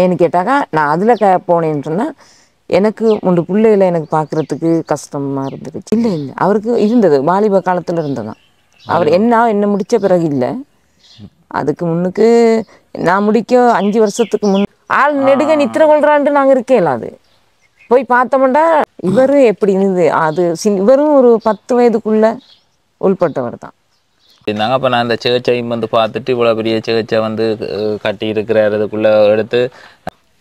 ஏன்னு கேட்டாக்கா நான் அதில் க போனேன்னு சொன்னால் எனக்கு மூன்று பிள்ளைகளை எனக்கு பார்க்குறதுக்கு கஷ்டமாக இருந்துச்சு இல்லை இல்லை. அவருக்கு இருந்தது. வாலிப காலத்தில் இருந்ததான். அவர் என்ன என்ன முடித்த பிறகு இல்லை. அதுக்கு முன்னுக்கு நான் முடிக்க அஞ்சு வருஷத்துக்கு முன் ஆள் நெடுக நித்திர கொள்றான்ட்டு நாங்கள் இருக்கேல அது. போய் பார்த்தோம்னா இவரு எப்படி இருந்தது? அது இவரும் ஒரு பத்து வயதுக்குள்ள உள்பட்டவர் தான். இருந்தாங்க அப்போ நான் அந்த சேர்ச்சையும் வந்து பார்த்துட்டு இவ்வளோ பெரிய சேர்ச்சை வந்து கட்டி இருக்கிற இதுக்குள்ளே எடுத்து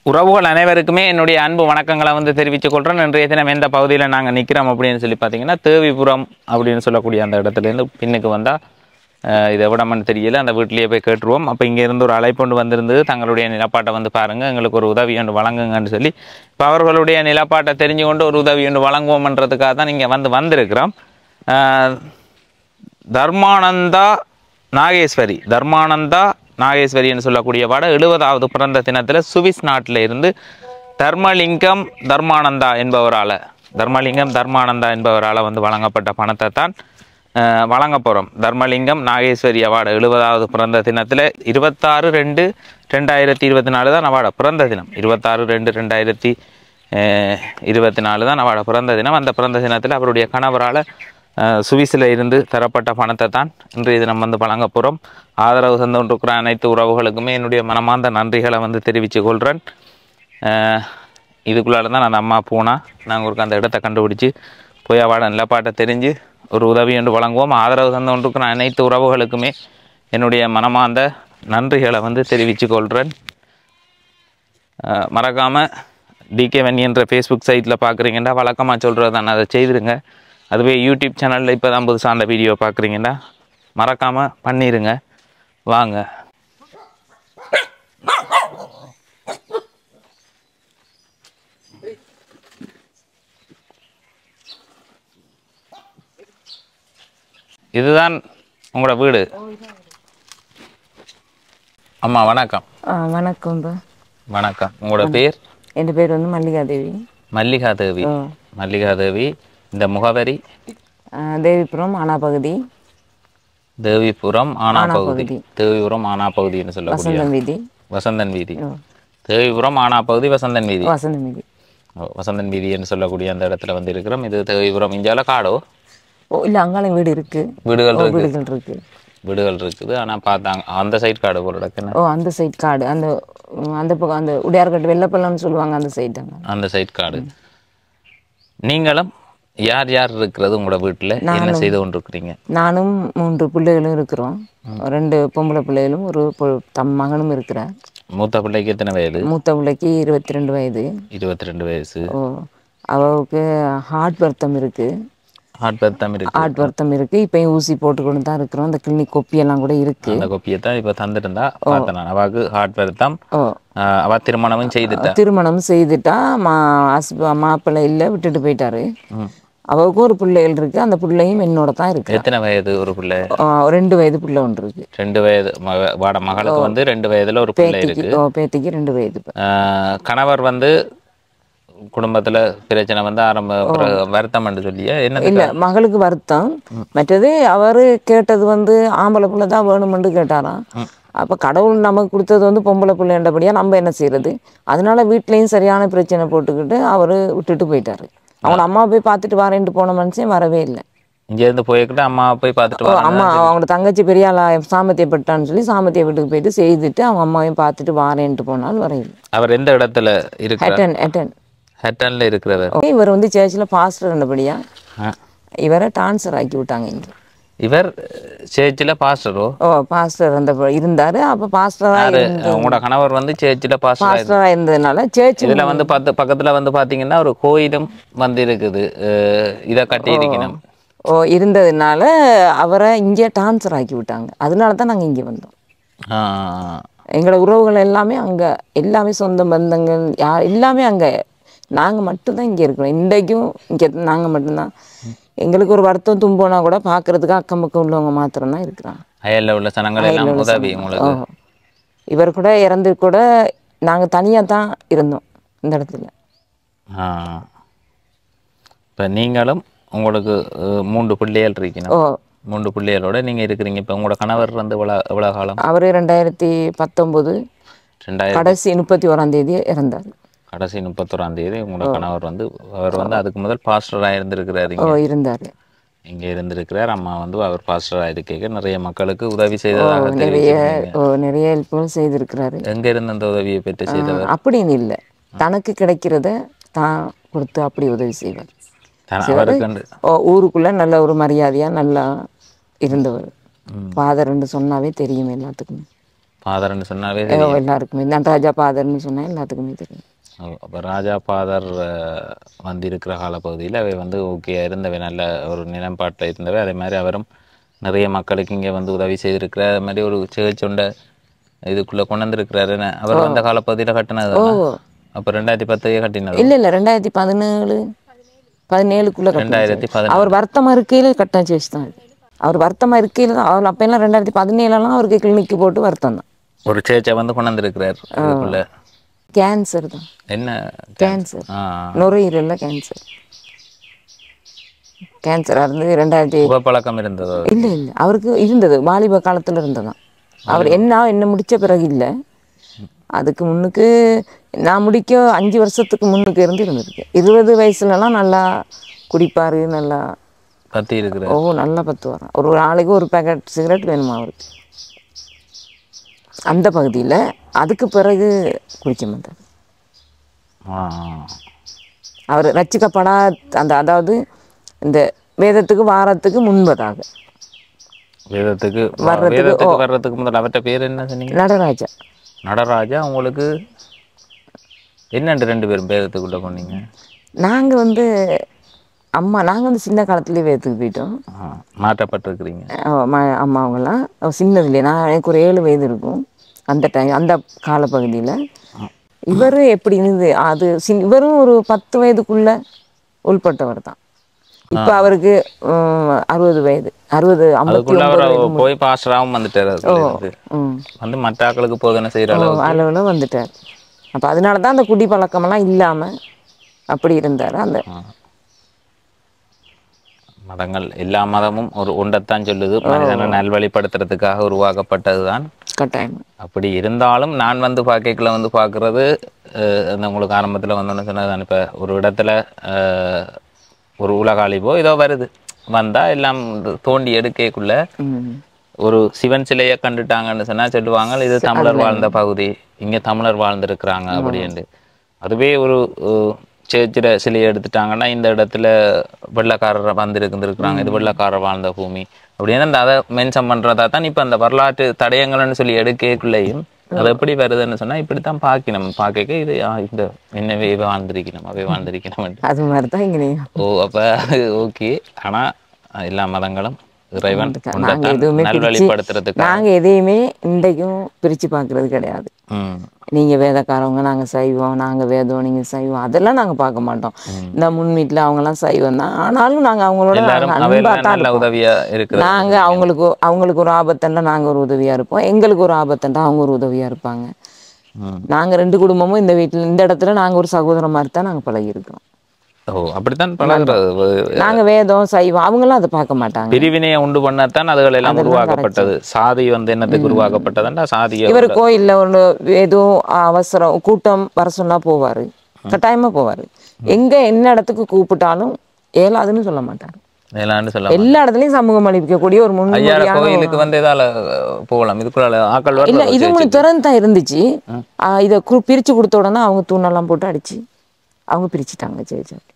உறவுகள் அனைவருக்குமே என்னுடைய அன்பு வணக்கங்களை வந்து தெரிவித்துக் கொள்கிறேன் இன்றைய தினம் எந்த பகுதியில் நாங்கள் நிற்கிறோம் அப்படின்னு சொல்லி பார்த்தீங்கன்னா தேவிபுரம் அப்படின்னு சொல்லக்கூடிய அந்த இடத்துலேருந்து பின்னுக்கு வந்தால் இதை விடமான்னு தெரியல. அந்த வீட்லேயே போய் கேட்டுருவோம். அப்போ இங்கேருந்து ஒரு அழைப்பொண்டு வந்திருந்தது. தங்களுடைய நிலப்பாட்டை வந்து பாருங்கள் எங்களுக்கு ஒரு உதவி ஒன்று வழங்குங்கன்னு சொல்லி. இப்போ அவர்களுடைய நிலப்பாட்டை தெரிஞ்சு கொண்டு ஒரு உதவி ஒன்று வழங்குவோம்ன்றதுக்காக தான் இங்கே வந்து வந்திருக்கிறோம். தர்மானந்தா நாகேஸ்வரி. தர்மானந்தா நாகேஸ்வரின்னு சொல்லக்கூடிய வட எழுபதாவது பிறந்த தினத்தில் சுவிஸ் நாட்டில் இருந்து தர்மலிங்கம் தர்மானந்தா என்பவரால் தர்மலிங்கம் தர்மானந்தா என்பவரால் வந்து வழங்கப்பட்ட பணத்தை தான் வழங்க போகிறோம் தர்மலிங்கம் நாகேஸ்வரி அவார்டு எழுபதாவது பிறந்த தினத்தில் இருபத்தாறு ரெண்டு ரெண்டாயிரத்தி இருபத்தி நாலு தான் அவார்டு பிறந்த தினம். இருபத்தாறு ரெண்டு ரெண்டாயிரத்தி இருபத்தி நாலு தான் அவரோட பிறந்த தினம். அந்த பிறந்த தினத்தில் அவருடைய கணவரால் சுவிஸில் இருந்து தரப்பட்ட பணத்தை தான் இன்று இது நம்ம வந்து வழங்க போகிறோம் ஆதரவு தந்து கொண்டிருக்கிற அனைத்து உறவுகளுக்குமே என்னுடைய மனமார்ந்த நன்றிகளை வந்து தெரிவித்துக் கொள்கிறேன் இதுக்குள்ளால தான் நான் அம்மா போனால் நாங்கள் ஒரு அந்த இடத்த கண்டுபிடிச்சி போய் அவட நிலப்பாட்டை தெரிஞ்சு ஒரு உதவி என்று வழங்குவோம். ஆதரவு தந்து கொண்டிருக்கிற அனைத்து உறவுகளுக்குமே என்னுடைய மனமார்ந்த நன்றிகளை வந்து தெரிவித்து கொள்கிறேன் மறக்காமல் டிகே வன்னி என்ற ஃபேஸ்புக் சைட்டில் பார்க்குறீங்கன்னா வழக்கமாக சொல்கிறது தான் அதை செய்திருங்க. அதுவே யூடியூப் சேனலில் இப்போ தான் புதுசாக அந்த வீடியோ பார்க்குறீங்கன்னா மறக்காமல் பண்ணிடுங்க வாங்க. இதுதான் உங்களோட வீடு. அம்மா வணக்கம். வணக்கம் வணக்கம். உங்களோட பேர்? என் பேர் வந்து மல்லிகா தேவி மல்லிகா தேவி மல்லிகா தேவி இந்த முகவரி? தேவிபுரம் ஆனா பகுதி. தேவிபுரம் ஆனா பகுதி. தேவிபுரம் ஆனா பகுதின்னு சொல்லக்கூடிய வசந்தம் வீதி. வசந்தன் வீதி. தேவிபுரம் ஆனா பகுதி வசந்தன் வீதி. வசந்தம் வீதி. ஓ, வசந்தன் வீதின்னு சொல்லக்கூடிய அந்த இடத்துல வந்து இருக்கிறோம் இது தேவிபுரம் இஞ்சால காடோ? ஓ இல்லை அங்காளம் வீடு இருக்கு. வீடுகள் வீடுகள் இருக்கு. வீடுகள் இருக்குது. ஆனா பார்த்தாங்க அந்த சைடு காடு போல இடக்குன்னு ஓ அந்த சைட் காடு. அந்த அந்த பக்கம் அந்த உடையார்கட்டு வெள்ளப்பள்ளம்னு சொல்லுவாங்க அந்த சைட் அந்த சைடு காடு. நீங்களும் யார் யார் இருக்கிறது உங்களோட வீட்டுல என்ன செய்து கொண்டிருக்கிறீங்க நானும் மூன்று பிள்ளைகளும் இருக்கிறோம். ரெண்டு பொம்பளை பிள்ளைகளும் ஒரு தம் மகனும் இருக்கிறார். மூத்த பிள்ளைக்கு எத்தனை வயது? மூத்த பிள்ளைக்கு இருபத்தி ரெண்டு வயது. இருபத்தி ரெண்டு வயசு. ஓ அவளுக்கு ஹார்ட் வருத்தம் இருக்கு. ஹார்ட் பர்த்தம் இருக்கு. ஹார்ட் வருத்தம் இருக்கு. இப்பயும் ஊசி போட்டுக்கொண்டு தான் இருக்கிறோம். அந்த கிளினிக் கொப்பியெல்லாம் கூட இருக்கு. அந்த கொப்பியை தான் இப்போ தந்துருந்தா பார்த்தேன் நான். அவாக்கு ஹார்ட் பர்த்தம் ஓ. அவ திருமணமும் செய்துட்டா? திருமணம் செய்துட்டா. மா மாப்பிள்ளை இல்லை விட்டுட்டு போயிட்டாரு. அவளுக்கும் ஒரு பிள்ளைகள் இருக்கு அந்த பிள்ளையும் என்னோட தான் இருக்கு. எத்தனை வயது ஒரு பிள்ளை? ரெண்டு வயது பிள்ளை ஒன்று இருக்கு. ரெண்டு வயது வாட மகளுக்கு வந்து ரெண்டு வயதுல ஒரு பிள்ளை இருக்கு. பேத்திக்கு ரெண்டு வயது கணவர் வந்து குடும்பத்துல பிரச்சனை வந்து ஆரம்ப வருத்தம் சொல்லிய? என்ன இல்ல மகளுக்கு வருத்தம். மற்றது அவரு கேட்டது வந்து ஆம்பளை பிள்ளை தான் வேணுமென்று கேட்டாராம். அப்ப கடவுள் நமக்கு கொடுத்தது வந்து பொம்பளை பிள்ளைன்றபடியா நம்ம என்ன செய்யறது அதனால வீட்லயும் சரியான பிரச்சனை போட்டுக்கிட்டு அவரு விட்டுட்டு போயிட்டாரு. அவங்க அம்மா போய் பார்த்துட்டு வரேன்ட்டு போன மனுஷன் வரவே இல்லை. இங்க இருந்து போய்கிட்டு அம்மா போய் பார்த்துட்டு அம்மா அவங்களோட தங்கச்சி பெரிய சாமத்தியப்பட்டான்னு சொல்லி சாமத்திய வீட்டுக்கு போயிட்டு செய்துட்டு அவங்க அம்மாவையும் பார்த்துட்டு வாரேன்ட்டு போனால் வரையில் அவர் எந்த இடத்துல ஹட்டன்ல இருக்கிறவர். இவர் வந்து சேர்ச்சில் பாஸ்டர் இருந்தபடியா. இவரை டான்சர் ஆக்கி விட்டாங்க இங்க. இவர் சேர்ச்சில் பாஸ்டரோ? ஓ பாஸ்டர் அந்த இருந்தாரு. அப்ப பாஸ்டரா யாரு? உங்களோட கணவர் வந்து சேர்ச்சில் பாஸ்டர் பாஸ்டரா இருந்ததுனால சேர்ச் இதுல வந்து பார்த்து பக்கத்துல வந்து பாத்தீங்கன்னா ஒரு கோயிலும் வந்து இருக்குது இதை கட்டி இருக்கணும் ஓ இருந்ததுனால அவரை இங்கே டான்சர் ஆக்கி விட்டாங்க. அதனால தான் நாங்க இங்க வந்தோம். எங்களோட உறவுகள் எல்லாமே அங்க எல்லாமே சொந்த பந்தங்கள் யார் எல்லாமே அங்க. நாங்க மட்டும்தான் இங்க இருக்கிறோம். இன்றைக்கும் இங்க நாங்க மட்டும்தான். எங்களுக்கு ஒரு வருத்தம் தும்போனா கூட பார்க்கறதுக்கு அக்கம் பக்கம் உள்ளவங்க மாத்திரம் தான் இருக்கிறாங்க. அயல்ல உள்ள சனங்கள் எல்லாம் உதவி உங்களுக்கு. ஓ இவர் கூட இறந்து கூட நாங்க தனியா தான் இருந்தோம் இந்த இடத்துல. இப்போ நீங்களும் உங்களுக்கு மூன்று பிள்ளைகள் இருக்கணும் ஓ. மூன்று பிள்ளைகளோட நீங்க இருக்கிறீங்க. இப்போ உங்களோட கணவர் வந்து எவ்வளோ எவ்வளோ காலம் அவர் ரெண்டாயிரத்தி பத்தொம்போது. ரெண்டாயிரத்தி கடைசி முப்பத்தி ஓராம் தேதி இறந்தார். கடைசி முப்பத்தோராம் தேதி உங்களோட கணவர் வந்து அவர் வந்து அதுக்கு முதல் பாஸ்டராக இருந்திருக்கிறாரு. இருந்தார். இங்க இருந்திருக்கிறார். அம்மா வந்து அவர் பாஸ்டராக இருக்க நிறைய மக்களுக்கு உதவி செய்ததாக நிறைய நிறைய ஹெல்ப்பும் செய்திருக்கிறாரு. எங்க இருந்து அந்த உதவியை பெற்று செய்தவர்? அப்படின்னு இல்லை. தனக்கு கிடைக்கிறத தான் கொடுத்து அப்படி உதவி செய்வார். ஊருக்குள்ள நல்ல ஒரு மரியாதையா நல்லா இருந்தவர். ஃபாதர்ன்னு சொன்னாவே தெரியும் எல்லாத்துக்குமே. ஃபாதர்னு சொன்னாவே எல்லாருக்குமே. நான் ராஜா ஃபாதர்னு சொன்னா எல்லாத்துக்குமே தெரியும். அப்போ ராஜா பாதர் வந்திருக்கிற காலப்பகுதியில் அவை வந்து ஓகே இருந்தவை நல்ல ஒரு நிலப்பாட்டில் இருந்தவை. அதே மாதிரி அவரும் நிறைய மக்களுக்கு இங்கே வந்து உதவி செய்திருக்கிற அது மாதிரி ஒரு சேர்ச் உண்ட இதுக்குள்ளே கொண்டு வந்திருக்கிறாரு? அவர் அந்த காலப்பகுதியில் கட்டினது அப்போ ரெண்டாயிரத்தி பத்தையே கட்டினது? இல்ல இல்ல ரெண்டாயிரத்தி பதினேழு பதினேழுக்குள்ள கட்டினார். ரெண்டாயிரத்தி அவர் வருத்தமா இருக்கையில கட்டின சேச்சு தான். அவர் வருத்தமா இருக்கையில தான் அவர் அப்ப எல்லாம் ரெண்டாயிரத்தி பதினேழுலாம் அவருக்கு கிளினிக்கு போட்டு வருத்தம் தான். ஒரு சேர்ச்சை வந்து கொண்டு வந்திருக்கிறார் இதுக்குள்ள. கேன்சர் தான். என்ன? கேன்சர் நுரையீரல்ல கேன்சர் கேன்சராக இருந்து ரெண்டாயிரத்தி புகைப்பழக்கம் இருந்ததோ? இல்லை இல்லை. அவருக்கு இருந்தது. வாலிப காலத்தில் இருந்ததான். அவர் என்ன என்ன முடிச்ச பிறகு இல்லை. அதுக்கு முன்னுக்கு நான் முடிக்க அஞ்சு வருஷத்துக்கு முன்னுக்கு இருந்து இருந்திருக்கு. இருபது வயசுலலாம் நல்லா குடிப்பார் நல்லா பற்றி இருக்கிற ஓ நல்லா பத்து வரோம் ஒரு நாளைக்கு ஒரு பேக்கெட் சிகரெட் வேணுமா அவருக்கு? அந்த பகுதியில் அதுக்கு பிறகு குடிக்க மாட்டார் அவர் ரச்சிக்கப்படா அந்த அதாவது இந்த வேதத்துக்கு வாரத்துக்கு முன்பதாக. வேதத்துக்கு வர்றதுக்கு- வர்றதுக்கு முதல்ல அவர்கிட்ட பேர் என்ன சொன்னீங்க? நடராஜா. நடராஜா உங்களுக்கு என்னண்டு ரெண்டு பேரும் வேதத்துக்குள்ள போனீங்க? நாங்கள் வந்து அம்மா நாங்கள் வந்து சின்ன காலத்துலேயே வேதத்துக்கு போயிட்டோம். மாற்றப்பட்டிருக்கிறீங்க. அம்மா அவங்கெல்லாம் அவ சின்னதுலேயே நான் எனக்கு ஒரு ஏழு வயது இருக்கும். அந்த டைம் அந்த காலப்பகுதியில். இவர் எப்படி இருந்தது? அது இவரும் ஒரு பத்து வயதுக்குள்ள உள்பட்டவர் தான். இப்போ அவருக்கு அறுபது வயது அறுபது போய் பாஸ்டராகவும் வந்துட்டார் இருந்து. வந்து மற்ற ஆட்களுக்கு போதனை செய்யற அளவு அளவில் வந்துட்டார். அப்போ அதனால தான் அந்த குடி பழக்கமெல்லாம் இல்லாமல் அப்படி இருந்தார். அந்த மதங்கள். எல்லா மதமும் ஒரு ஒன்றைத்தான் சொல்லுது. மனிதனை நல்வழிப்படுத்துறதுக்காக உருவாக்கப்பட்டதுதான். கட்டாயம். அப்படி இருந்தாலும் நான் வந்து பார்க்கல வந்து பார்க்குறது அந்த உங்களுக்கு ஆரம்பத்தில் வந்தோன்னு சொன்னது இப்போ ஒரு இடத்துல ஒரு உலகாளிப்போ ஏதோ வருது. வந்தால் எல்லாம் தோண்டி எடுக்கக்குள்ள ஒரு சிவன் சிலையை கண்டுட்டாங்கன்னு சொன்னா சொல்லுவாங்க இது தமிழர் வாழ்ந்த பகுதி. இங்க தமிழர் வாழ்ந்திருக்கிறாங்க அப்படின்ட்டு. அதுவே ஒரு சேர்ச்சில் சிலையை எடுத்துட்டாங்கன்னா இந்த இடத்துல வெள்ளக்காரர் வந்திருந்துருக்குறாங்க இது வெள்ளக்காரர் வாழ்ந்த பூமி. அப்படின்னு அந்த அதை மென்ஷன் பண்றதா தான் இப்ப அந்த வரலாற்று தடயங்கள்னு சொல்லி எடுக்கக்குள்ளேயும் அது எப்படி வருதுன்னு சொன்னா இப்படித்தான் பார்க்கணும். பார்க்க இது இந்த என்னவே இவ வாழ்ந்திருக்கணும் அவை வாழ்ந்திருக்கணும். அது மாதிரி தான் இங்கேயும். ஓ அப்ப ஓகே. ஆனா எல்லா மதங்களும் இறைவன் நாங்கள் ஒன்றைத்தான் எதுவுமே பிரிச்சு நாங்கள் எதையுமே இன்றைக்கும் பிரித்து பார்க்குறது கிடையாது. ம். நீங்கள் வேதக்காரவங்க நாங்கள் சைவம் நாங்கள் வேதம் நீங்கள் சைவம் அதெல்லாம் நாங்கள் பார்க்க மாட்டோம். இந்த முன் வீட்டில் அவங்கெல்லாம் சைவம் தான். ஆனாலும் நாங்கள் அவங்களோட அன்பாக தான் உதவியா நாங்கள் அவங்களுக்கு அவங்களுக்கு ஒரு ஆபத்தண்டா நாங்கள் ஒரு உதவியாக இருப்போம். எங்களுக்கு ஒரு ஆபத்தண்டா அவங்க ஒரு உதவியாக இருப்பாங்க. ம். நாங்கள் ரெண்டு குடும்பமும் இந்த வீட்டில் இந்த இடத்துல நாங்கள் ஒரு சகோதரன் மாதிரி தான் நாங்கள் பழகியிருக்கோம் ஓ அப்படித்தான் பழகுறது நாங்கள் வேதம் சைவம் அவங்களாம் அதை பார்க்க மாட்டாங்க. பிரிவினையை உண்டு பண்ணத்தான் அதுகள் எல்லாம் உருவாக்கப்பட்டது. சாதி வந்து என்னத்துக்கு உருவாக்கப்பட்டதுன்னா சாதிய இவர் கோயில்ல ஒரு ஏதோ அவசரம் கூட்டம் வர சொன்னா போவாரு. கட்டாயமா போவாரு. எங்க என்ன இடத்துக்கு கூப்பிட்டாலும் ஏலாதுன்னு சொல்ல மாட்டாரு. எல்லா இடத்துலயும் சமூகம் அளிக்கக்கூடிய ஒரு முன்னுரிமையான கோயிலுக்கு வந்து இதால போகலாம். இதுக்குள்ள ஆக்கள் இல்ல இது தான் இருந்துச்சு. இத பிரிச்சு கொடுத்த உடனே அவங்க தூணெல்லாம் போட்டு அடிச்சு அவங்க பிரிச்சுட்டாங்க. சரி சரி ஆ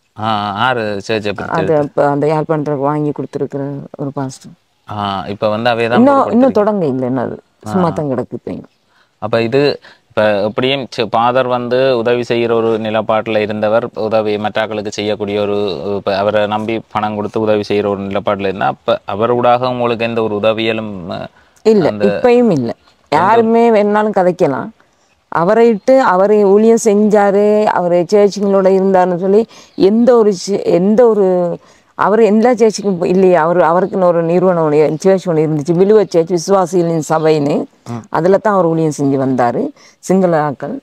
ஆறு சேர்ச்சை அது அப்ப அந்த யாழ்ப்பாணத்துக்கு வாங்கி கொடுத்துருக்குற ஒரு பாஸ்டர் ஆ இப்ப வந்து அவையே தான் இன்னும் இன்னும் தொடங்க இல்லை என்ன அது. சும்மா தான் கிடக்கு இப்பயும் அப்ப இது இப்ப எப்படியும் பாதர் வந்து உதவி செய்கிற ஒரு நிலப்பாட்டுல இருந்தவர் உதவி மற்றாக்களுக்கு செய்யக்கூடிய ஒரு இப்ப அவரை நம்பி பணம் கொடுத்து உதவி செய்கிற ஒரு நிலப்பாட்டுல இருந்தா அப்ப அவரோடாக உங்களுக்கு எந்த ஒரு உதவியலும் இல்ல இப்பயும் இல்ல. யாருமே வேணாலும் கதைக்கலாம். அவரை இட்டு அவர் ஊழியம் செஞ்சாரு அவர் சேர்ச்சிங்களோட இருந்தாருன்னு சொல்லி எந்த ஒரு எந்த ஒரு அவர் எல்லா சேர்ச்சிக்கும் இல்லையே அவர் அவருக்குன்னு ஒரு நிறுவனம் ஒண்ணு சேர்ச் ஒன்று இருந்துச்சு விழுவ சேர்ச் விசுவாசிகளின் சபைன்னு. அதில் தான் அவர் ஊழியம் செஞ்சு வந்தார். சிங்கள ஆக்கள்.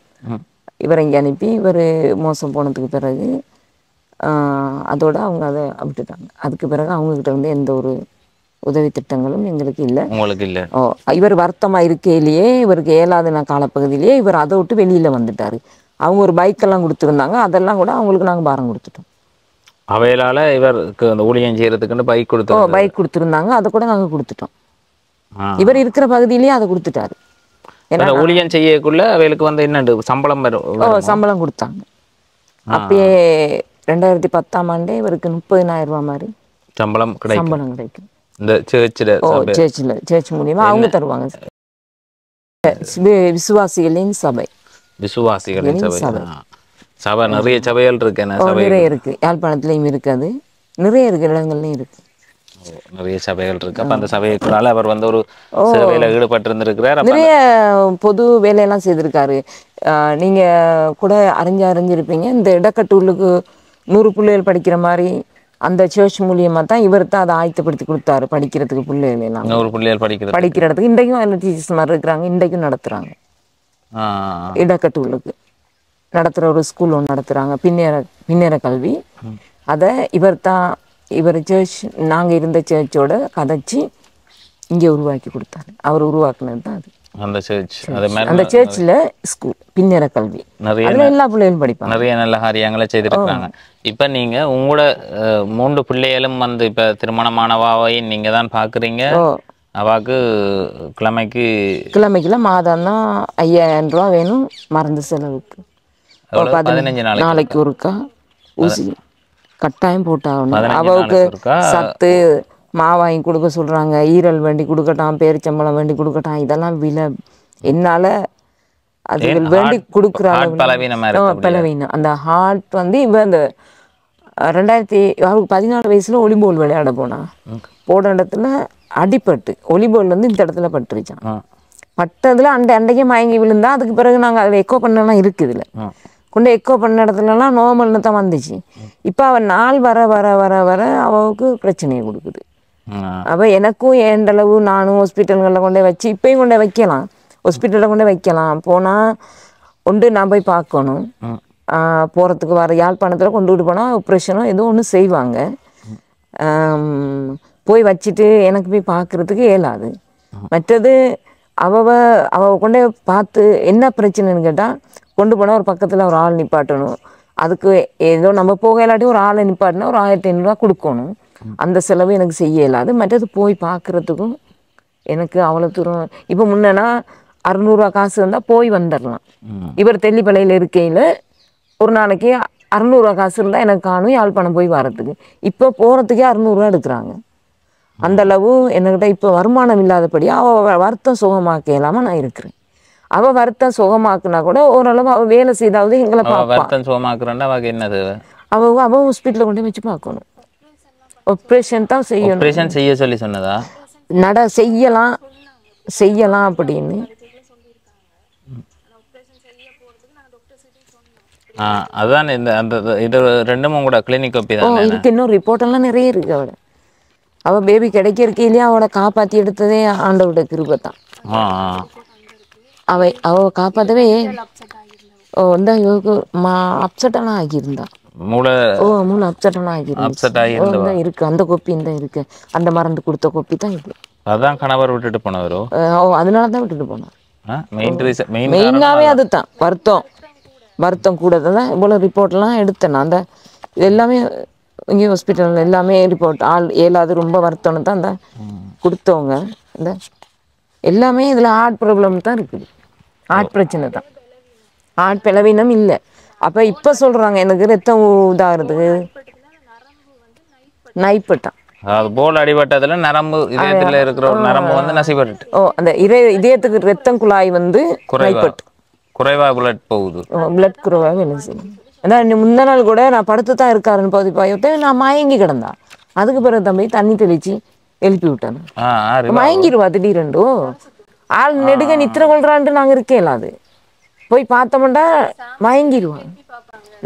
இவரை இங்கே அனுப்பி இவர் மோசம் போனதுக்கு பிறகு அதோட அவங்க அதை விட்டுட்டாங்க அதுக்கு பிறகு அவங்கக்கிட்ட வந்து எந்த ஒரு உதவி திட்டங்களும் எங்களுக்கு இல்லை. உங்களுக்கு இல்ல. ஓ இவர் வருத்தமாக இருக்கையிலேயே இவருக்கு ஏழாவது நான் காலப்பகுதியிலேயே இவர் அதை விட்டு வெளியில் வந்துட்டார். அவங்க ஒரு பைக்கெல்லாம் கொடுத்துருந்தாங்க அதெல்லாம் கூட அவங்களுக்கு நாங்கள் பாரம் கொடுத்துட்டோம். அவையிலால இவருக்கு அந்த ஊழியம் செய்யறதுக்குன்னு பைக் ஓ கொடுத்து பைக் கொடுத்துருந்தாங்க. அதை கூட நாங்கள் கொடுத்துட்டோம். இவர் இருக்கிற பகுதியிலேயே அதை கொடுத்துட்டாரு. ஏன்னா ஊழியம் செய்யக்குள்ள அவைகளுக்கு வந்து என்ன சம்பளம் வரும் ஓ சம்பளம் கொடுத்தாங்க. அப்பயே ரெண்டாயிரத்தி பத்தாம் ஆண்டே இவருக்கு முப்பதினாயிரம் ரூபாய் மாதிரி சம்பளம் கிடைக்கும். சம்பளம் கிடைக்கும். இந்த சேர்ச்சில் ஓ சேர்ச்சில் சேர்ச் மூலியமா அவங்க தருவாங்க. விசுவாசிகளின் சபை. விசுவாசிகளின் சபை. சபை. நிறைய சபைகள் இருக்கு நிறைய இருக்கு? யாழ்ப்பாணத்துலேயும் இருக்காது. நிறைய இருக்கு இடங்கள்லையும் இருக்கு. நிறைய சபைகள் இருக்கு. அப்ப அந்த சபைக்குள்ளால அவர் வந்து ஒரு சேவையில ஈடுபட்டு இருந்திருக்கிறார் நிறைய பொது வேலையெல்லாம் செய்திருக்காரு. நீங்க கூட அறிஞ்சு அறிஞ்சிருப்பீங்க. இந்த இடக்கட்டூருக்கு நூறு பிள்ளைகள் படிக்கிற மாதிரி அந்த சர்ச் மூலியமா தான் இவர் தான் அதை ஆயத்தப்படுத்தி கொடுத்தாரு படிக்கிறதுக்கு பிள்ளைகள் எல்லாம். இன்னொரு பிள்ளைகள் படிக்கிறது. படிக்கிற இடத்துக்கு இன்றைக்கும் அதில் டீச்சர்ஸ் மாதிரி இருக்கிறாங்க இன்றைக்கும் நடத்துறாங்க. ஆ, இடக்கட்டூலுக்கு நடத்துகிற ஒரு ஸ்கூல் ஒன்று நடத்துகிறாங்க பின்னேற பின்னேற கல்வி. அதை இவர் தான் இவர் சர்ச் நாங்கள் இருந்த சர்ச்சோட கதைச்சி இங்கே உருவாக்கி கொடுத்தாரு. அவர் உருவாக்குனது தான் அது. அந்த சர்ச் அது மாதிரி அந்த சர்ச்சில் ஸ்கூல் பின்னேற கல்வி. நிறைய எல்லா பிள்ளைகளும் படிப்பாங்க. நிறைய நல்ல காரியங்களை செய்திருக்கிறாங்க இப்ப நீங்க உங்களோட மூன்று பிள்ளைகளும் வந்து இப்ப திருமணமானவாவை நீங்க தான் பாக்குறீங்க. ஓ. அவாக்கு கிழமைக்கு கிழமைக்குள்ள மாதம் தான் ஐயாயிரம் ரூபா வேணும் மருந்து செலவுக்கு? பதினஞ்சு நாளைக்கு ஒருக்கா? ஊசி கட்டாயம் போட்டாகணும். அவளுக்கு? சத்து மாவு வாங்கி கொடுக்க சொல்றாங்க ஈரல் வேண்டி கொடுக்கட்டாம் பேரிச்சம்பழம் வேண்டி கொடுக்கட்டாம் இதெல்லாம் விலை. என்னால அதுகள் வேண்டி கொடுக்குற heart அளவுல- பலவீனமா அந்த ஹார்ட் வந்து இவ அந்த ரெண்டாயிரத்தி அவருக்கு பதினாலு வயசுல ஒலிபோல் விளையாட போனா. போன இடத்துல அடிபட்டு ஒலிபோல் வந்து இந்த இடத்துல பட்டுருச்சான். பட்டதுல அண்டை அண்டைக்கே மயங்கி விழுந்தா அதுக்கு பிறகு நாங்க அதில் எக்கோ பண்ணலாம் இருக்குது இதுல. கொண்டு எக்கோ பண்ண இடத்துலலாம் நோமல்னு தான் வந்துச்சு. இப்போ அவன் நாள் வர வர வர வர அவளுக்கு பிரச்சனையை கொடுக்குது. அவ எனக்கும் ஏண்டளவு நானும் ஹாஸ்பிட்டல்களில் கொண்டு வச்சு இப்பயும் கொண்டு வைக்கலாம். ஹாஸ்பிட்டலில் கொண்டு வைக்கலாம். போனால் ஒன்று நான் போய் பார்க்கணும். போகிறதுக்கு வர யாழ்ப்பாணத்தில் கொண்டுகிட்டு போனால் ஆப்ரேஷனோ ஏதோ ஒன்று செய்வாங்க. போய் வச்சுட்டு எனக்கு போய் பார்க்குறதுக்கு இயலாது. மற்றது அவவ அவ கொண்டு பார்த்து என்ன பிரச்சனைன்னு கேட்டால் கொண்டு போனால் ஒரு பக்கத்தில் ஒரு ஆள் நிப்பாட்டணும். அதுக்கு ஏதோ நம்ம போக இல்லாட்டி ஒரு ஆளை நிப்பாட்டினா ஒரு ஆயிரத்தி ஐநூறுரூவா கொடுக்கணும். அந்த செலவு எனக்கு செய்ய இயலாது. மற்றது போய் பார்க்குறதுக்கும் எனக்கு அவ்வளோ தூரம் இப்போ முன்னனா அறநூறுவா காசு இருந்தால் போய் வந்துடலாம் இவர் தெல்லிப்பளையில் இருக்கையில் ஒரு நாளைக்கு அறநூறுவா காசு இருந்தால் எனக்கு காணும் யாழ்ப்பாணம் போய் வரதுக்கு இப்போ போகிறதுக்கே அறநூறுவா எடுக்கிறாங்க. அந்த அளவு என்கிட்ட இப்போ வருமானம் இல்லாதபடி அவள் வருத்தம் சுகமாக்க இல்லாமல் நான் இருக்கிறேன். அவள் வருத்தம் சுகமாக்குனா கூட ஓரளவு அவள் வேலை செய்தாவது எங்களை அவ பார்ப்பா. வருத்தம் சுகமாக்குறேன்டா அவாக்கு என்னது? அவ அவ ஹாஸ்பிட்டலில் கொண்டு வச்சு பார்க்கணும். ஆப்ரேஷன் தான் செய்யணும். ஆப்ரேஷன் செய்ய சொல்லி சொன்னதா? நட செய்யலாம். செய்யலாம் அப்படின்னு. ஆ அதான் இந்த அந்த இது ரெண்டும் உங்களோட கிளினிக் ஒப்பி ஓ தான்? இருக்கு இன்னும் ரிப்போர்ட் எல்லாம் நிறைய இருக்கு அவட அவ பேபி கிடைக்க இருக்கையிலேயே அவளை காப்பாத்தி எடுத்ததே ஆண்டவரோட கிருபை தான். அவ அவ காப்பாத்தவே ஓ இந்த மா அப்செட் எல்லாம் ஆகியிருந்தா. மூளை ஓ மூணு அப்செட் ஆகியிருந்துச்சு அப்செட் ஆகி இருக்கு. அந்த கொப்பி இந்த இருக்கு. அந்த மருந்து கொடுத்த கொப்பி தான் இது. அதான் கணவர் விட்டுட்டு போனவரோ ஓ அதனால தான் விட்டுட்டு போனார். மெயின் ரீசன் மெயின் மெயினாகவே அதுதான். வருத்தம். வருத்தம் கூட தான் இவ்வளோ ரிப்போர்ட்லாம் எடுத்தேன் நான். அந்த இது எல்லாமே இங்கே ஹாஸ்பிட்டல் எல்லாமே ரிப்போர்ட் ஆள் ஏழாவது ரொம்ப வருத்தம்னு தான் அந்த கொடுத்தவங்க. இந்த எல்லாமே இதில் ஹார்ட் ப்ராப்ளம் தான் இருக்குது. ஹார்ட் பிரச்சனை தான். ஹார்ட் பலவீனம் இல்லை. அப்போ இப்போ சொல்கிறாங்க எனக்கு ரத்தம் இதாகிறதுக்கு. நைப்பட்டான் அது போல் அடிபட்டதுல நரம்பு இதயத்துல இருக்கிற ஒரு நரம்பு வந்து நசிபட்டு ஓ அந்த இதய இதயத்துக்கு ரத்தம் குழாய் வந்து குறைவா நைப்பட்டு. குறைவா புல்லட் போகுது. பிளட் குறைவாக வேலை செய்யும் அதான் முந்தின நாள் கூட நான் படுத்து தான் இருக்காருன்னு பாயத்தை நான் மயங்கி கிடந்தா. அதுக்கு பிறகு தம்பி தண்ணி தெளிச்சு எழுப்பி விட்டேன். மயங்கிடுவா திடீரெண்டோ ஆள் நெடுக நித்திர கொள்றான்ட்டு நாங்கள் இருக்கேன் அது. போய் பார்த்தோம்டா மயங்கிடுவான்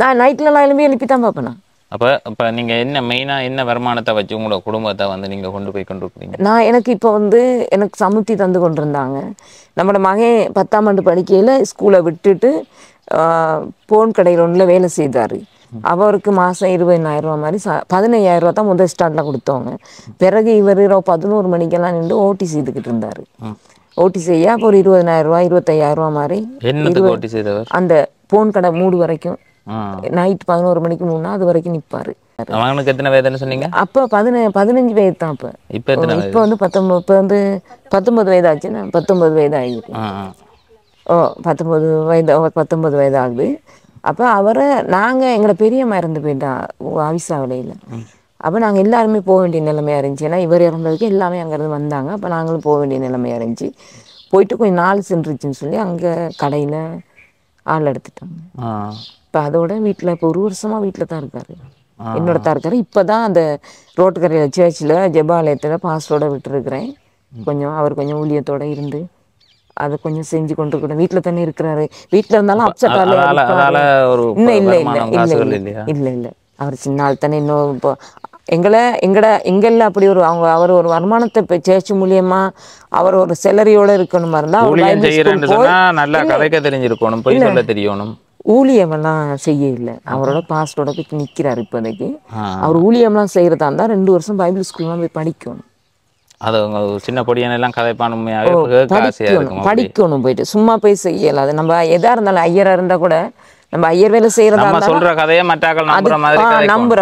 நான் நைட்லலாம் எழுப்பி எழுப்பி தான் பார்ப்பேன். நான். அப்ப அப்ப நீங்க என்ன மெயினா என்ன வருமானத்தை வச்சு உங்களோட குடும்பத்தை வந்து நீங்க கொண்டு போய் கொண்டு இருக்கிறீங்க நான் எனக்கு இப்போ வந்து எனக்கு சமுத்தி தந்து கொண்டிருந்தாங்க. நம்மளோட மகன் பத்தாம் ஆண்டு படிக்கையில் ஸ்கூலை விட்டுட்டு போன் கடையில் ஒன்றில் வேலை செய்தார். அவருக்கு மாதம் இருபதினாயிரம் ரூபா மாதிரி ச பதினையாயிரம் ரூபா தான் முதல் ஸ்டார்ட்டில் கொடுத்தவங்க. பிறகு இவர் பதினோரு மணிக்கெல்லாம் நின்று ஓட்டி செய்துக்கிட்டு இருந்தார். ஓட்டி செய்ய அப்போ ஒரு இருபதினாயிரம் ரூபா இருபத்தையாயிரம் ரூபா மாதிரி ஓட்டி செய்தவர்? அந்த போன் கடை மூடு வரைக்கும். நைட் பதினோரு மணிக்கு மூணா அது வரைக்கும் நிற்பார் அவனுக்கு எத்தனை வயதுன்னு சொன்னீங்க? அப்போ பதின பதினஞ்சு வயது தான் அப்போ. இப்போ வயது இப்போ வந்து பத்தொம்பது இப்போ வந்து பத்தொம்பது வயது ஆச்சுன்னா பத்தொம்பது வயது ஆகிருக்கு. ஓ பத்தொம்பது வயது பத்தொம்பது வயது ஆகுது அப்போ அவரை நாங்கள் எங்களை பெரியம்மா இறந்து போயிட்டா ஆவிசா வலையில் அப்போ நாங்கள் எல்லாருமே போக வேண்டிய நிலைமையா இருந்துச்சு ஏன்னா இவர் இறந்ததுக்கு எல்லாமே அங்கேருந்து வந்தாங்க. அப்போ நாங்களும் போக வேண்டிய நிலைமையா இருந்துச்சு போயிட்டு கொஞ்சம் நாள் சென்றுச்சுன்னு சொல்லி அங்கே கடையில் ஆள் எடுத்துட்டாங்க. இப்போ அதோட வீட்டில் இப்போ ஒரு வருஷமாக வீட்டில் தான் இருக்காரு. என்னோட தான் இருக்காரு இப்போ தான் அந்த ரோட்டுக்கரையில் சேர்ச்சில் ஜெபாலயத்தில் பாஸ்டரோட விட்டுருக்குறேன். கொஞ்சம் அவர் கொஞ்சம் ஊழியத்தோட இருந்து அதை கொஞ்சம் செஞ்சு கொண்டு இருக்கணும். வீட்டில் தானே இருக்கிறாரு. வீட்டில் இருந்தாலும் அப்செட் இன்னும் இல்லை இல்லை. இல்லை இல்லை. இல்லை இல்லை. அவர் சின்ன ஆள் தானே இன்னும் இப்போ எங்களை எங்கட எங்கெல்ல அப்படி ஒரு அவங்க அவர் ஒரு வருமானத்தை இப்போ சேர்ச்சி மூலியமா அவர் ஒரு செலரியோட இருக்கணுமா இருந்தா நல்லா கதைக்க தெரிஞ்சிருக்கணும் பொய் சொல்ல தெரியணும். ஊழியமெல்லாம் செய்ய இல்லை அவரோட பாஸ்டோட போய் நிற்கிறார் இப்போதைக்கு. அவர் ஊழியம்லாம் செய்கிறதா இருந்தால் ரெண்டு வருஷம் பைபிள் ஸ்கூல்லாம் போய் படிக்கணும். அது அவங்க சின்ன பொடியான எல்லாம் கதைப்பான உண்மையாவே கேட்க ஆசையா இருக்கும் படிக்கணும் படிக்கணும் போயிட்டு. சும்மா போய் செய்யல அது நம்ம எதா இருந்தாலும் ஐயரா இருந்தா கூட நம்ம ஐயர் வேலை செய்யறதா சொல்ற கதையை மற்றாக்கள் நம்புற மாதிரி. நம்புற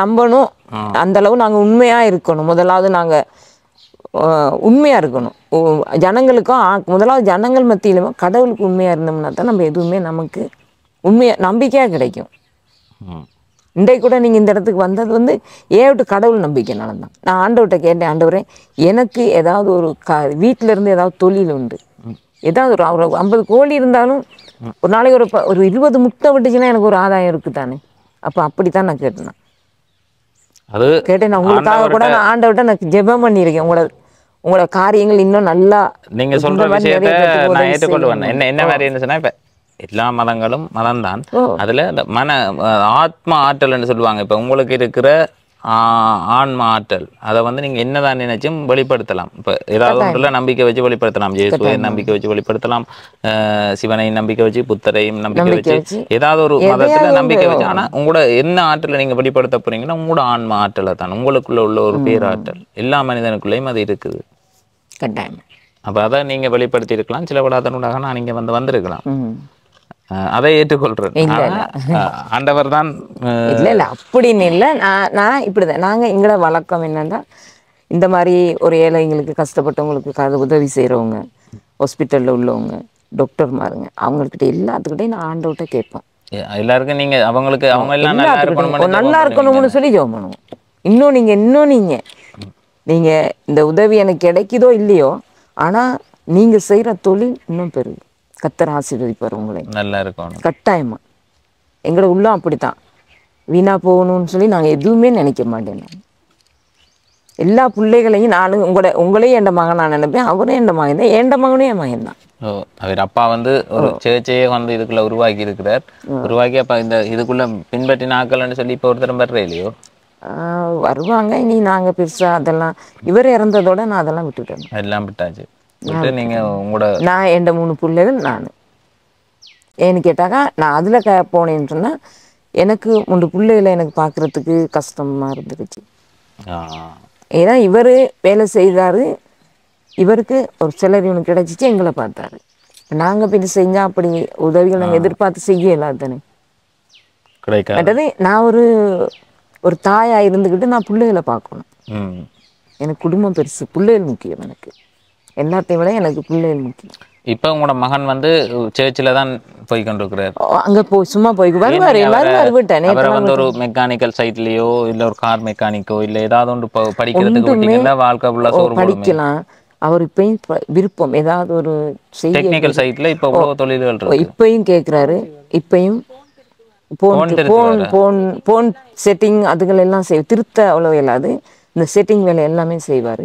நம்பணும். அந்த அளவு நாங்க உண்மையா இருக்கணும். முதலாவது நாங்க உண்மையா இருக்கணும். ஜனங்களுக்கும் முதலாவது ஜனங்கள் மத்தியிலும் கடவுளுக்கு உண்மையா இருந்தோம்னா தான் நம்ம எதுவுமே நமக்கு உண்மையா நம்பிக்கையா கிடைக்கும். இன்றைக்கு கூட நீங்கள் இந்த இடத்துக்கு வந்தது வந்து ஏன் விட்டு கடவுள் நம்பிக்கைனால தான்? நான் ஆண்டவர்கிட்ட கேட்டேன் ஆண்டவரே எனக்கு ஏதாவது ஒரு க வீட்டில் இருந்து ஏதாவது தொழில் உண்டு. ஏதாவது ஒரு ஐம்பது கோழி இருந்தாலும் ஒரு நாளைக்கு ஒரு ஒரு இருபது முட்டை விட்டுச்சுன்னா எனக்கு ஒரு ஆதாயம் இருக்குது தானே அப்போ அப்படி தான் நான் கேட்டேன் அது கேட்டேன் நான் உங்களுக்காக கூட நான் ஆண்டவர்கிட்ட நான் ஜெபம் பண்ணியிருக்கேன். உங்களோட உங்களோட காரியங்கள் இன்னும் நல்லா நீங்க சொல்ற விஷயத்த நான் செய்யணும். என்ன என்ன மாதிரி சொன்னா இப்ப எல்லா மதங்களும் மதம்தான். ஓ. அதுல இந்த மன ஆத்ம ஆற்றல்னு சொல்லுவாங்க. இப்ப உங்களுக்கு இருக்கிற ஆன்ம ஆற்றல் அதை வந்து நீங்க என்னதான் நினைச்சும் வெளிப்படுத்தலாம். இப்ப ஏதாவது ஒன்றுல நம்பிக்கை வச்சு வெளிப்படுத்தலாம். இயேசுவை நம்பிக்கை வச்சு வெளிப்படுத்தலாம். சிவனை நம்பிக்கை வச்சு புத்தரையும் நம்பிக்கை வச்சு. ஏதாவது ஒரு மதத்துல. நம்பிக்கை வச்சு. ஆனா உங்களோட என்ன ஆற்றலை நீங்க வெளிப்படுத்த போறீங்கன்னா உங்களோட ஆன்ம ஆற்றலை தான். உங்களுக்குள்ள உள்ள ஒரு பேராற்றல். எல்லா மனிதனுக்குள்ளேயும் அது இருக்குது. கட்டாயம். அப்ப அதை நீங்க வெளிப்படுத்தி இருக்கலாம் சில விழாதனூடாக நான் இங்க வந்து வந்திருக்கலாம். அதை ஏற்றுக்கொள்றேன் ஆனா, ஆண்டவர் தான் இல்லை இல்லை அப்படின்னு இல்லை. நான் நான் இப்படி தான் நாங்கள் எங்களோட வழக்கம் என்னன்னா இந்த மாதிரி ஒரு ஏழைங்களுக்கு கஷ்டப்பட்டவங்களுக்கு உதவி செய்கிறவங்க ஹாஸ்பிட்டலில் உள்ளவங்க டாக்டர்மாருங்க அவங்கக்கிட்ட எல்லாத்துக்கிட்டையும் நான் ஆண்டவர்கிட்ட கேட்பேன். எல்லாருக்கும் நீங்க அவங்களுக்கு அவங்க எல்லாம் நல்லா இருக்கணும்னு நல்லா இருக்கணும்னு சொல்லி ஜெபம் பண்ணுவோம். இன்னும் நீங்கள் இன்னும் நீங்கள் நீங்கள் இந்த உதவி எனக்கு கிடைக்குதோ இல்லையோ ஆனால் நீங்கள் செய்கிற தொழில் இன்னும் பெருகு. கத்தர் ஆசீர்வதிப்பார் உங்களை. நல்லா இருக்கணும். கட்டாயமா. எங்களோட உள்ளம் அப்படித்தான். வீணா போகணும்னு சொல்லி நாங்கள் எதுவுமே நினைக்க மாட்டேன். எல்லா பிள்ளைகளையும் நானும் உங்களோட உங்களையும் என் மகன் நான் நினைப்பேன் அவரும் என் மகன் தான். என் மகனும் என் மகன் தான். ஓ அவர் அப்பா வந்து ஒரு சேர்ச்சையே வந்து இதுக்குள்ள உருவாக்கி இருக்கிறார். உருவாக்கி அப்ப இந்த இதுக்குள்ள பின்பற்றி நாக்கள்னு சொல்லி இப்போ ஒருத்தரும் வர்ற இல்லையோ? வருவாங்க. இனி நாங்கள் பெருசாக அதெல்லாம் இவர் இறந்ததோட நான் அதெல்லாம் விட்டுட்டேன். எல்லாம் விட்டாச்சு. விட்டு நீங்க உங்களோட நான் என் மூணு பிள்ளைகள் நான். ஏன்னு கேட்டாக்கா நான் அதில் க போனேன்னு சொன்னால் எனக்கு மூன்று பிள்ளைகளை எனக்கு பார்க்குறதுக்கு கஷ்டமாக இருந்துருச்சு. ஏன்னா இவர் வேலை செய்தாரு இவருக்கு ஒரு சிலர் இவனுக்கு கிடைச்சிச்சு எங்களை பார்த்தாரு. நாங்கள் பின் செஞ்சால் அப்படி உதவிகள் நாங்கள் எதிர்பார்த்து செய்ய தானே. கிடைக்காது. நான் ஒரு ஒரு தாயா இருந்துக்கிட்டு நான் பிள்ளைகளை பார்க்கணும். எனக்கு குடும்பம் பெருசு பிள்ளைகள் முக்கியம் எனக்கு. எல்லாத்தையும் விட எனக்கு பிள்ளைகள் முக்கியம். இப்போ உங்களோட மகன் வந்து சேர்ச்சில் தான் போய் கொண்டிருக்கிறார் அங்க போய் சும்மா போய் வருவாரு வருவாரு விட்டேன் அவரை வந்து ஒரு மெக்கானிக்கல் சைட்லயோ இல்ல ஒரு கார் மெக்கானிக்கோ இல்ல ஏதாவது ஒன்று படிக்கிறதுக்கு விட்டீங்கன்னா வாழ்க்கை ஃபுல்லா சோறு படிக்கலாம். அவர் இப்பயும் விருப்பம். ஏதாவது ஒரு டெக்னிக்கல் சைட்ல இப்போ இவ்வளவு தொழில்கள் இப்பயும் கேட்குறாரு இப்பயும் phone phone phone phone setting அதுகள் எல்லாம் செய் திருத்த அவ்வளோ இல்லாது. இந்த செட்டிங் வேலை எல்லாமே செய்வார்.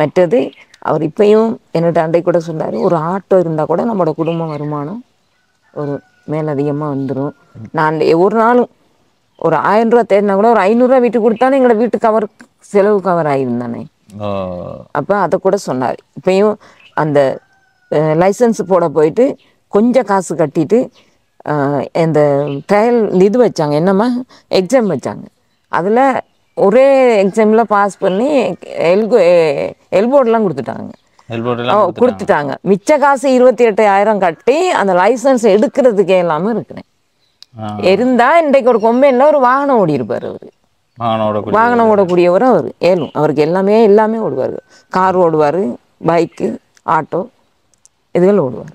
மற்றது அவர் இப்பயும் என்னோட அண்டை கூட சொன்னார் ஒரு ஆட்டோ இருந்தால் கூட நம்மளோட குடும்ப வருமானம் ஒரு மேலதிகமாக வந்துடும் நான் ஒரு நாளும் ஒரு ஆயிரம் ரூபா தேடினா கூட ஒரு ஐநூறுரூவா வீட்டுக்கு கொடுத்தாலும் எங்களோட வீட்டு கவர் செலவு கவர் ஆயிருந்தானே ஓ, அப்போ அதை கூட சொன்னார். இப்பயும் அந்த லைசன்ஸ் போட போயிட்டு கொஞ்சம் காசு கட்டிட்டு இந்த ட்ரையல் இது வச்சாங்க. என்னம்மா? எக்ஸாம் வச்சாங்க. அதில் ஒரே எக்ஸாமில் பாஸ் பண்ணி எல்கோ எல்போர்டெலாம் கொடுத்துட்டாங்க. கொடுத்துட்டாங்க. மிச்ச காசு இருபத்தி எட்டாயிரம் கட்டி அந்த லைசன்ஸ் எடுக்கிறதுக்கே இல்லாமல் இருக்கிறேன். இருந்தா இன்றைக்கு ஒரு கொம்பையில் ஒரு வாகனம் ஓடி இருப்பார் அவர் வாகனம் ஓடக்கூடியவர் அவர் ஏலும் அவருக்கு எல்லாமே எல்லாமே ஓடுவார். கார் ஓடுவார் பைக்கு ஆட்டோ இதுகள் ஓடுவார்.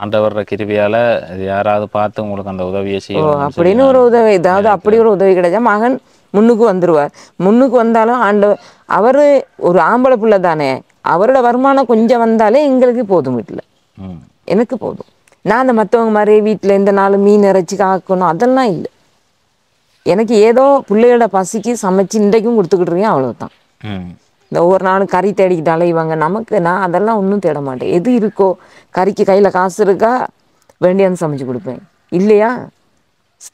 ஆண்டவர்ற கிருபியால இது யாராவது பார்த்து உங்களுக்கு அந்த உதவியை ஓ செய்யணும் அப்படின்னு ஒரு உதவி. ஏதாவது அப்படி ஒரு உதவி கிடைச்சா மகன் முன்னுக்கு வந்துருவார். முன்னுக்கு வந்தாலும் ஆண்டவர் அவர் ஒரு ஆம்பளை பிள்ளை தானே. அவரோட வருமானம் கொஞ்சம் வந்தாலே எங்களுக்கு போதும் வீட்டில் எனக்கு போதும். நான் அந்த மற்றவங்க மாதிரி வீட்டில் இந்த நாள் மீன் இறைச்சி காக்கணும் அதெல்லாம் இல்லை. எனக்கு ஏதோ பிள்ளையோட பசிக்கு சமைச்சு இன்றைக்கும் கொடுத்துக்கிட்டு இருக்கேன் அவ்வளவுதான். ம். இந்த ஒவ்வொரு நாளும் கறி தேடிக்கிட்டு அலைவாங்க நமக்கு நான் அதெல்லாம் ஒன்றும் தேட மாட்டேன். எது இருக்கோ கறிக்கு கையில் காசு இருக்கா வேண்டியாந்து சமைச்சு கொடுப்பேன். இல்லையா?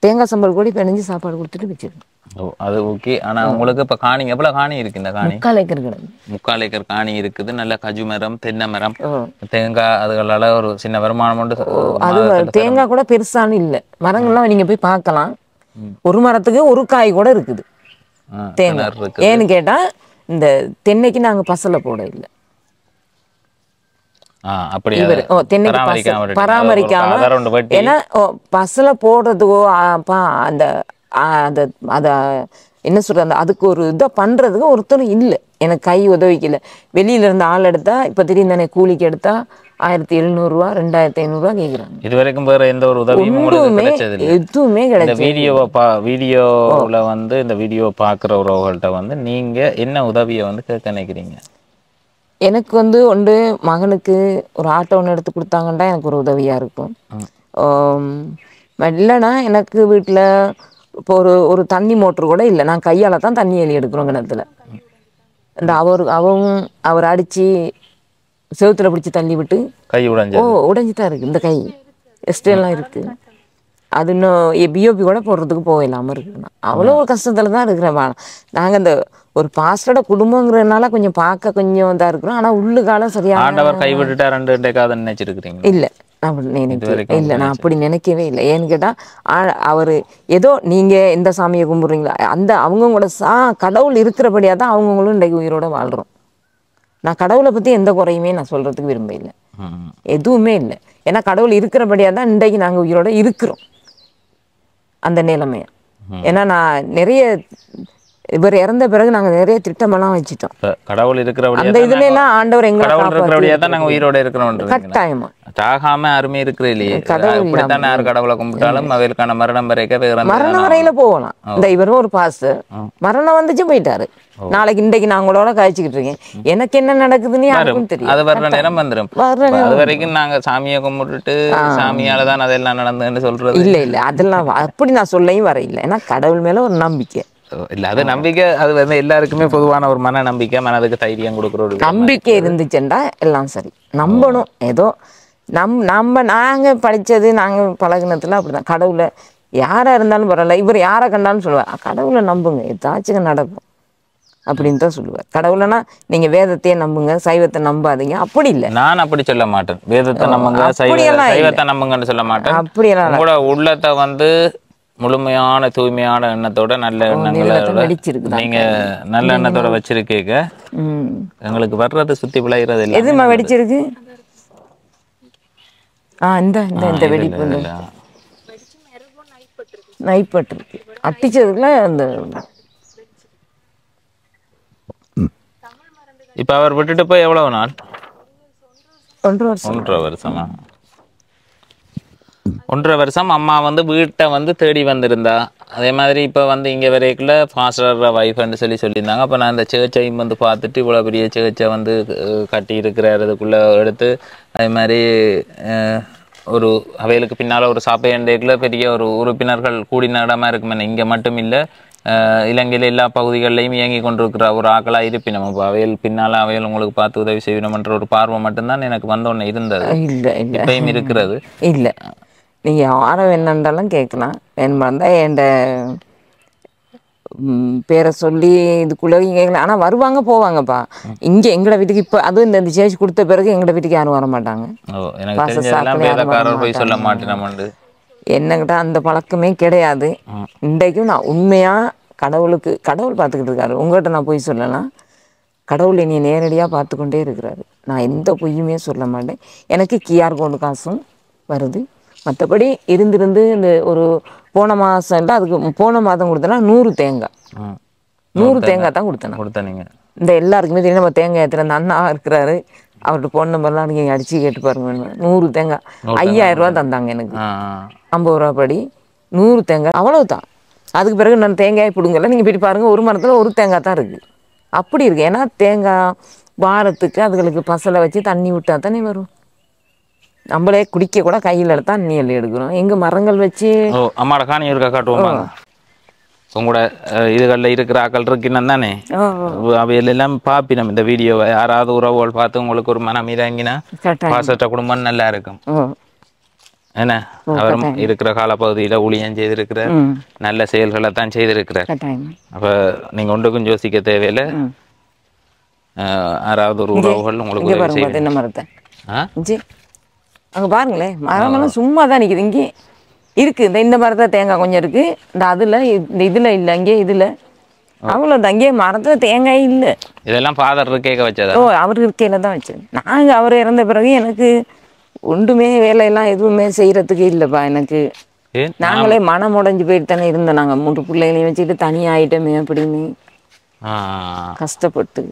தேங்காய் சம்பல் கூட பிணைஞ்சு சாப்பாடு கொடுத்துட்டு வச்சிருக்கேன் ஓ அது ஓகே ஆனா உங்களுக்கு இப்ப காணி எவ்வளவு காணி இருக்கு இந்த காணி? முக்கால் ஏக்கர் முக்கால் ஏக்கர் காணி இருக்குது. நல்ல கஜு மரம் தென்னை மரம். தேங்காய் அதுகளால ஒரு சின்ன வருமானம் உண்டு. அது தேங்காய் கூட பெருசானு இல்லை. மரங்கள்லாம் நீங்கள் போய் பார்க்கலாம். ஒரு மரத்துக்கு ஒரு காய் கூட இருக்குது. தேங்காய். ஏன்னு கேட்டால் இந்த தென்னைக்கு நாங்கள் பசலை போட இல்லை ஆ அப்படி இவர் ஓ தென்னைக்கு பராமரிக்காம ஏன்னா பசலை போடுறதுக்கோ அந்த ஆ, அந்த அத என்ன சொல்றது அதுக்கு ஒரு இதை பண்றதுக்கு ஒருத்தரும் இல்லை. எனக்கு கை உதவிக்கல. வெளியில இருந்து ஆள் எடுத்தா இப்போ திடீர்னு தானே கூலிக்கு எடுத்தா ஆயிரத்தி எழுநூறுவா ரெண்டாயிரத்தி ஐநூறுரூவா கேட்குறாங்க இது வரைக்கும் வேற எந்த ஒரு உதவியும் எதுவுமே கிடையாது வீடியோவை பா வீடியோவில் வந்து இந்த வீடியோ பார்க்குற உறவுகள்கிட்ட வந்து நீங்க என்ன உதவியை வந்து கேட்க நினைக்கிறீங்க? எனக்கு வந்து ஒன்று மகனுக்கு ஒரு ஆட்டோ ஒன்று எடுத்து கொடுத்தாங்கன்னா எனக்கு ஒரு உதவியாக இருக்கும். இல்லைன்னா எனக்கு வீட்டில் இப்போ ஒரு ஒரு தண்ணி மோட்ரு கூட இல்லை. நான் கையால் தான் தண்ணி எலி எடுக்கிறோம் கிணத்துல. இந்த அவர் அவங்க அவர் அடித்து செவுத்துல பிடிச்சி தள்ளி விட்டு கை ஓ உடைஞ்சது. உடைஞ்சி தான் இருக்குது இந்த கை. எஸ்டெல்லாம் இருக்குது அது இன்னும் பிஓபி கூட போடுறதுக்கு போக இல்லாமல் இருக்குண்ணா அவ்வளோ ஒரு கஷ்டத்தில் தான் இருக்கிறேன் நாங்கள் இந்த ஒரு பாஸ்டரோட குடும்பங்கிறதுனால கொஞ்சம் பார்க்க கொஞ்சம் இதாக இருக்கிறோம். ஆனால் உள்ளுக்காலம் சரியான ஆண்டவர் கை விட்டுட்டா ரெண்டு நினைச்சிருக்கிறீங்க இல்லை. நான் அப்படி வரைக்கும் இல்லை நான் அப்படி நினைக்கவே இல்லை. ஏன்னு கேட்டால் அவர் ஏதோ நீங்கள் எந்த சாமியை கும்பிட்றீங்களா? அந்த அவங்கவுங்களோட சா கடவுள் இருக்கிறபடியாக தான் அவங்கவுங்களும் இன்றைக்கு உயிரோட வாழ்கிறோம் நான் கடவுளை பற்றி எந்த குறையுமே நான் சொல்கிறதுக்கு விரும்ப இல்லை. எதுவுமே இல்லை. ஏன்னா கடவுள் இருக்கிறபடியாக தான் இன்றைக்கு நாங்கள் உயிரோட இருக்கிறோம். அந்த நிலைமைய. ஏன்னா நான் நிறைய இவர் இறந்த பிறகு நாங்கள் நிறைய திட்டமெல்லாம் வச்சுட்டோம். கடவுள் இருக்கிறபடியா அந்த இதுல எல்லாம் ஆண்டவர் எங்களை கடவுள் இருக்கிறபடியா தான் நாங்க உயிரோட இருக்கிறோம் கட்டாயமா. சாகாம அருமை இருக்கிற இல்லையே. கடவுள் இப்படித்தான் யார் கடவுளை கும்பிட்டாலும் அவைகளுக்கான மரணம் வரைக்கும் வேற மரணம் வரையில போகலாம். இந்த இவரும் ஒரு பாஸ்டர். மரணம் வந்துச்சு போயிட்டாரு. நாளைக்கு இன்றைக்கு நான் உங்களோட காய்ச்சிக்கிட்டு இருக்கேன். எனக்கு என்ன நடக்குதுன்னு யாருக்கும் தெரியும் அது வர்ற நேரம் வந்துடும் அது வரைக்கும் நாங்க சாமியை கும்பிட்டுட்டு சாமியால தான் அதெல்லாம் நடந்ததுன்னு சொல்றது. இல்ல இல்ல. அதெல்லாம் அப்படி நான் சொல்லையும் வர இல்லை ஏன்னா கடவுள் மேல ஒரு நம்பிக்கை. இல்ல அது நம்பிக்கை அது வந்து எல்லாருக்குமே பொதுவான ஒரு மன நம்பிக்கை மனதுக்கு தைரியம் கொடுக்குற ஒரு. நம்பிக்கை இருந்துச்சுண்டா எல்லாம் சரி நம்பணும் ஏதோ நம் நம்ம நாங்க படிச்சது நாங்க பழகுனதுல அப்படிதான் கடவுளை யாரா இருந்தாலும் பரவாயில்ல இவர் யாரை கண்டாலும் சொல்லுவார் கடவுளை நம்புங்க ஏதாச்சும் நடக்கும் அப்படின்னு தான் சொல்லுவார் கடவுளைனா நீங்க வேதத்தையே நம்புங்க சைவத்தை நம்பாதீங்க அப்படி இல்லை நான் அப்படி சொல்ல மாட்டேன் வேதத்தை நம்புங்க. சைவத்தை நம்புங்கன்னு சொல்ல மாட்டேன் அப்படியெல்லாம். உங்களோட உள்ளத்தை வந்து முழுமையான தூய்மையான எண்ணத்தோட நல்ல எண்ணங்களோட? நீங்க நல்ல எண்ணத்தோட வச்சிருக்கீங்க. எங்களுக்கு வர்றது சுத்தி விளையிறது இல்லை எதுமா வெடிச்சிருக்கு? ஆ இந்த இந்த இந்த வெடிப்பு நைப்பட்டிருக்கு அட்டிச்சதுக்குள்ள அந்த இப்ப அவர் விட்டுட்டு போய் எவ்வளவு நாள்? ஒன்றரை வருஷம். ஒன்றரை வருஷமா? ஒன்றரை வருஷம் அம்மா வந்து வீட்டை வந்து தேடி வந்திருந்தா. அதே மாதிரி இப்போ வந்து இங்கே வரைக்குள்ள ஃபாஸ்டர் ஒய்ஃப்னு சொல்லி சொல்லியிருந்தாங்க. அப்போ நான் அந்த சேர்ச்சையும் வந்து பார்த்துட்டு இவ்வளோ பெரிய சேர்ச்சை வந்து கட்டி இருக்கிறதுக்குள்ளே எடுத்து அதே மாதிரி ஒரு அவைகளுக்கு பின்னால் ஒரு சாப்பையண்டைக்குள்ள பெரிய ஒரு உறுப்பினர்கள் கூடின இடமா இருக்குமே இங்கே மட்டும் இல்லை இலங்கையில் எல்லா பகுதிகளிலையும் இயங்கி கொண்டிருக்கிற ஒரு ஆக்களாக இருப்பினும். இப்போ அவைகள் பின்னால் அவைகள் உங்களுக்கு பார்த்து உதவி செய்யணும்ன்ற ஒரு பார்வை மட்டும்தான் எனக்கு வந்தோடனே இருந்தது. இல்ல இல்ல. இப்பயும் இருக்கிறது. இல்ல. நீங்க யாரை வேணுன்றாலும் கேட்கலாம். வேணுமா இருந்தால் என்கிட்ட பேரை சொல்லி இதுக்குள்ளே கேட்கலாம். ஆனால் வருவாங்க போவாங்கப்பா. இங்கே எங்களோட வீட்டுக்கு இப்போ அதுவும் இந்த சேர்ச்சி கொடுத்த பிறகு எங்களோட வீட்டுக்கு யாரும் வர மாட்டாங்க. என்னங்கிட்ட அந்த பழக்கமே கிடையாது. இன்றைக்கும் நான் உண்மையாக கடவுளுக்கு கடவுள் பார்த்துக்கிட்டு இருக்காரு. உங்கள்கிட்ட நான் போய் சொல்லலாம் கடவுள் என்னை நேரடியாக பார்த்து கொண்டே இருக்கிறாரு. நான் எந்த பொய்யுமே சொல்ல மாட்டேன். எனக்கு கிஆர் கோடு காசும் வருது. மற்றபடி இருந்திருந்து இந்த ஒரு போன மாதம் அதுக்கு போன மாதம் கொடுத்தேன்னா நூறு தேங்காய். நூறு தேங்காய் தான் கொடுத்தேன் நான். கொடுத்த நீங்கள் இந்த எல்லாருக்குமே தெரியும் நம்ம தேங்காய் ஏற்றுற அந்த அண்ணா இருக்கிறாரு அவர்கிட்ட ஃபோன் நம்பர்லாம் நீங்கள் அடித்து கேட்டு பாருங்க நூறு தேங்காய். ஐயாயிரம் ரூபா தந்தாங்க எனக்கு. ஐம்பது ரூபா படி. நூறு தேங்காய் அவ்வளவுதான். அதுக்கு பிறகு நான் தேங்காய் பிடுங்கல. நீங்கள் போய் பாருங்க ஒரு மரத்தில் ஒரு தேங்காய் தான் இருக்குது அப்படி இருக்கு. ஏன்னா தேங்காய் வாரத்துக்கு அதுகளுக்கு பசலை வச்சு தண்ணி விட்டா தானே வரும். நம்மளே குடிக்க கூட கையில் எடுத்தா தண்ணி அள்ளி எடுக்கிறோம் எங்க மரங்கள் வச்சு ஓ அம்மாட காணி இருக்கா காட்டுவோம்? உங்களோட இதுகளில் இருக்கிற ஆக்கள் இருக்கின்னு தானே? ஓ அவையில எல்லாம் பாப்பினம் இந்த வீடியோவை. யாராவது உறவுகள் பார்த்து உங்களுக்கு ஒரு மனம் இறங்கினா பாசற்ற குடும்பம் நல்லா இருக்கும். என்ன? அவரும் இருக்கிற காலப்பகுதியில ஊழியம் செய்திருக்கிறார். நல்ல செயல்களை தான் செய்திருக்கிறார். அப்ப நீங்க ஒன்றுக்கும் யோசிக்க தேவையில்லை. யாராவது ஒரு உறவுகள் உங்களுக்கு அங்கே பாருங்களேன் மரமெல்லாம் சும்மா தான் நிற்குது இங்கே இருக்குது இந்த இந்த மரத்தில் தேங்காய் கொஞ்சம் இருக்குது இந்த அதில் இந்த இதில் இல்லை அங்கே இதில். அவ்வளோ அங்கே மரத்தில் தேங்காய் இல்லை. இதெல்லாம் ஃபாதர் கேட்க வச்சதா ஓ அவர் இருக்கையில் தான் வச்சது நாங்கள் அவர் இறந்த பிறகு எனக்கு ஒன்றுமே வேலையெல்லாம் எதுவுமே செய்கிறதுக்கு இல்லைப்பா எனக்கு. நாங்களே மனம் உடைஞ்சு போயிட்டு தானே இருந்தோம். நாங்கள் மூன்று பிள்ளைகளையும் வச்சுட்டு தனியாயிட்டோமே அப்படின்னு. கஷ்டப்பட்டு.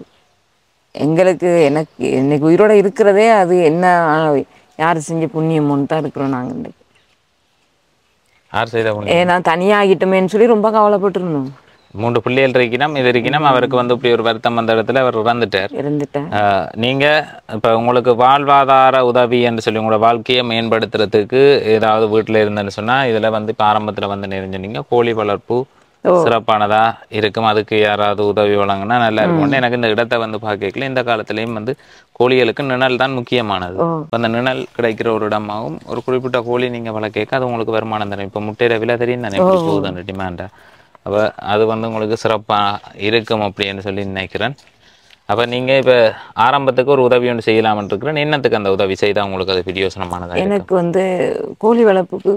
எங்களுக்கு எனக்கு இன்னைக்கு உயிரோட இருக்கிறதே அது என்ன யார் செஞ்ச புண்ணியமோன்னு தான் இருக்கிறோம் நாங்கள் இன்னைக்கு யார் செய்த புண்ணியம்? ஏன்னா தனியாகிட்டோமேன்னு சொல்லி ரொம்ப கவலைப்பட்டிருந்தோம். மூன்று பிள்ளைகள் இருக்கணும் இது இருக்கணும் அவருக்கு வந்து இப்படி ஒரு வருத்தம் வந்த இடத்துல அவர் இறந்துட்டார். இருந்துட்டேன் ஆஹ் நீங்க இப்ப உங்களுக்கு வாழ்வாதார உதவி என்று சொல்லி உங்களோட வாழ்க்கையை மேம்படுத்துறதுக்கு ஏதாவது வீட்டுல இருந்தேன்னு சொன்னா இதுல வந்து இப்ப ஆரம்பத்துல வந்து நெறிஞ்சினீங்க கோழி வளர்ப்பு சிறப்பானதா இருக்கும். அதுக்கு யாராவது உதவி வழங்கினா நல்லா இருக்கும். எனக்கு இந்த இடத்தை வந்து பார்க்கல இந்த காலத்துலயும் வந்து கோழிகளுக்கு நிழல் தான் முக்கியமானது. அந்த நிழல் கிடைக்கிற ஒரு இடமாகவும் ஒரு குறிப்பிட்ட கோழி நீங்க வளர்க்க அது உங்களுக்கு வருமானம் தரும். இப்ப முட்டையில விலை தெரியும் தானே எப்படி அந்த டிமாண்டா அப்ப அது வந்து உங்களுக்கு சிறப்பா இருக்கும் அப்படின்னு சொல்லி நினைக்கிறேன். அப்ப நீங்க இப்ப ஆரம்பத்துக்கு ஒரு உதவி ஒன்று செய்யலாம்னு இருக்கிறேன். என்னத்துக்கு அந்த உதவி செய்தா உங்களுக்கு அது பிரியோசனமானதா இருக்கும்? எனக்கு வந்து கோழி வளர்ப்புக்கு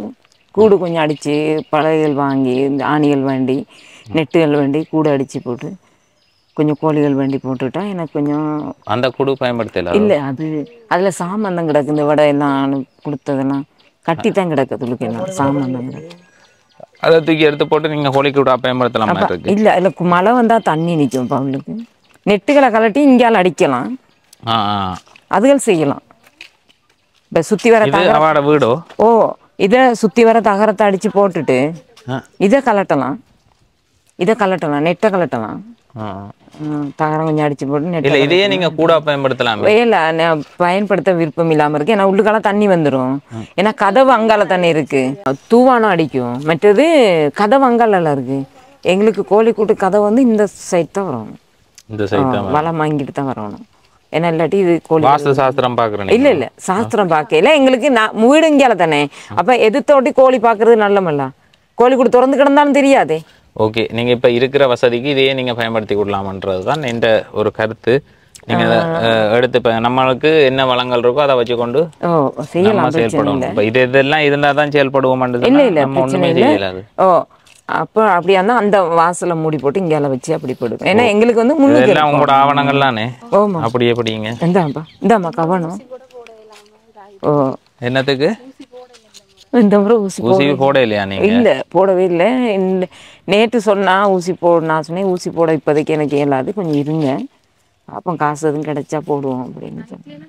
கூடு கொஞ்சம் அடித்து பலகைகள் வாங்கி இந்த ஆணிகள் வேண்டி நெட்டுகள் வேண்டி கூடு அடித்து போட்டு கொஞ்சம் கோழிகள் வேண்டி போட்டுட்டா எனக்கு கொஞ்சம் அந்த குடு பயன்படுத்தல? இல்லை அது அதில் சாமந்தம் கிடக்கு. இந்த வடை எல்லாம் கொடுத்ததெல்லாம் கட்டி தான் கிடக்கு துளுக்கு எல்லாம். சாமந்தம் கிடக்கு. அதை தூக்கி எடுத்து போட்டு நீங்க கோழி கூட பயன்படுத்தலாமா இல்லை அதில் மழை வந்தால் தண்ணி நிற்கும் பவுலுக்கு நெட்டுகளை கலட்டி இங்கேயால் அடிக்கலாம். அதுகள் செய்யலாம். இப்போ சுற்றி வர வீடோ? ஓ இதை சுற்றி வர தகரத்தை அடித்து போட்டுட்டு. இதை கலட்டலாம். இதை கலட்டலாம் நெட்டை கலட்டலாம். தகரம் கொஞ்சம் அடித்து போட்டு இல்ல இதையே நீங்க கூட பயன்படுத்தலாமே. நான் பயன்படுத்த விருப்பம் இல்லாமல் இருக்கு. ஏன்னா உள்ளுக்கால தண்ணி வந்துடும் ஏன்னா கதவு அங்கால தானே இருக்கு. தூவானம் அடிக்கும். மற்றது கதவு அங்கால இருக்கு. எங்களுக்கு கோழிக்கூட்டு கதவு வந்து இந்த சைட் தான் தான் வளம் வாங்கிட்டு தான் வரணும். ஏன்னா இல்லாட்டி இது கோழி வாஸ்து சாஸ்திரம் பாக்குறேன் இல்ல இல்ல. சாஸ்திரம் பார்க்கல எங்களுக்கு நான் வீடு இங்கேயால தானே. அப்ப எதிர்த்தோட்டி கோழி பார்க்கறது நல்லமல்ல? கோழி கூட திறந்து கிடந்தாலும் தெரியாதே. ஓகே. நீங்க இப்ப இருக்கிற வசதிக்கு இதையே நீங்க பயன்படுத்தி கொள்ளலாம்ன்றது தான் என்ற ஒரு கருத்து. நீங்க எடுத்து இப்ப நம்மளுக்கு என்ன வளங்கள் இருக்கோ அதை வச்சுக்கொண்டு பிரச்சனை செயல்படணும். இல்லை இப்ப இது இதெல்லாம் இருந்தா தான். செயல்படுவோம் ஒண்ணுமே செய்யலாது. ஓ அப்போ அப்படியா இருந்தா அந்த வாசலை மூடி போட்டு இங்கேயால வச்சு அப்படி போடுவோம் ஏன்னா எங்களுக்கு வந்து முன்னுக்கு உங்களோட ஆவணங்கள்லானே ஓமா அப்படி எப்படிங்க? இந்தாப்பா இந்தாம்மா கவனம். ஓ. என்னத்துக்கு? இந்த முறை ஊசி ஊசி போட இல்லையா நீங்க? இல்ல போடவே இல்லை. நேற்று சொன்னா ஊசி போடு நான் சொன்னேன் ஊசி போட இப்போதைக்கு எனக்கு இயலாது கொஞ்சம் இருங்க. அப்போ காசு எதுவும் கிடைச்சா போடுவோம் அப்படின்னு சொன்னேன்.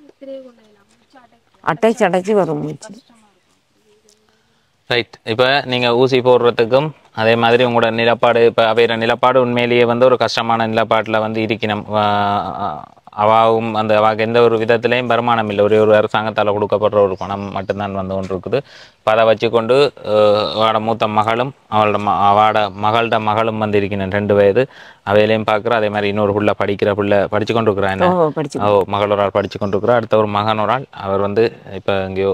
அட்டைச்சு அடைச்சி வரும் ரைட் இப்போ நீங்கள் ஊசி போடுறதுக்கும் அதே மாதிரி உங்களோட நிலப்பாடு இப்போ அவையிற நிலப்பாடு உண்மையிலேயே வந்து ஒரு கஷ்டமான நிலப்பாட்டில் வந்து இருக்கணும். ஆஹ் அவாவும் அந்த அவாக்கு எந்த ஒரு விதத்திலையும் வருமானம் இல்லை. ஒரே ஒரு அரசாங்கத்தால் கொடுக்கப்படுற ஒரு பணம் மட்டும்தான் வந்து கொண்டு இருக்குது இப்போ அதை வச்சுக்கொண்டு ஆஹ் அவளோட மூத்த மகளும் அவளோட ம அவளோட மகள்கிட்ட மகளும் வந்து இருக்கணும் ரெண்டு வயது. அவையிலையும் பார்க்குற அதே மாதிரி இன்னொரு புள்ள படிக்கிற புள்ள படிச்சு கொண்டு இருக்கிறா என்ன ஓ மகள் ஒரு ஆள் படிச்சு கொண்டிருக்கிறார் அடுத்த ஒரு மகன் ஒரு ஆள் அவர் வந்து இப்போ எங்கேயோ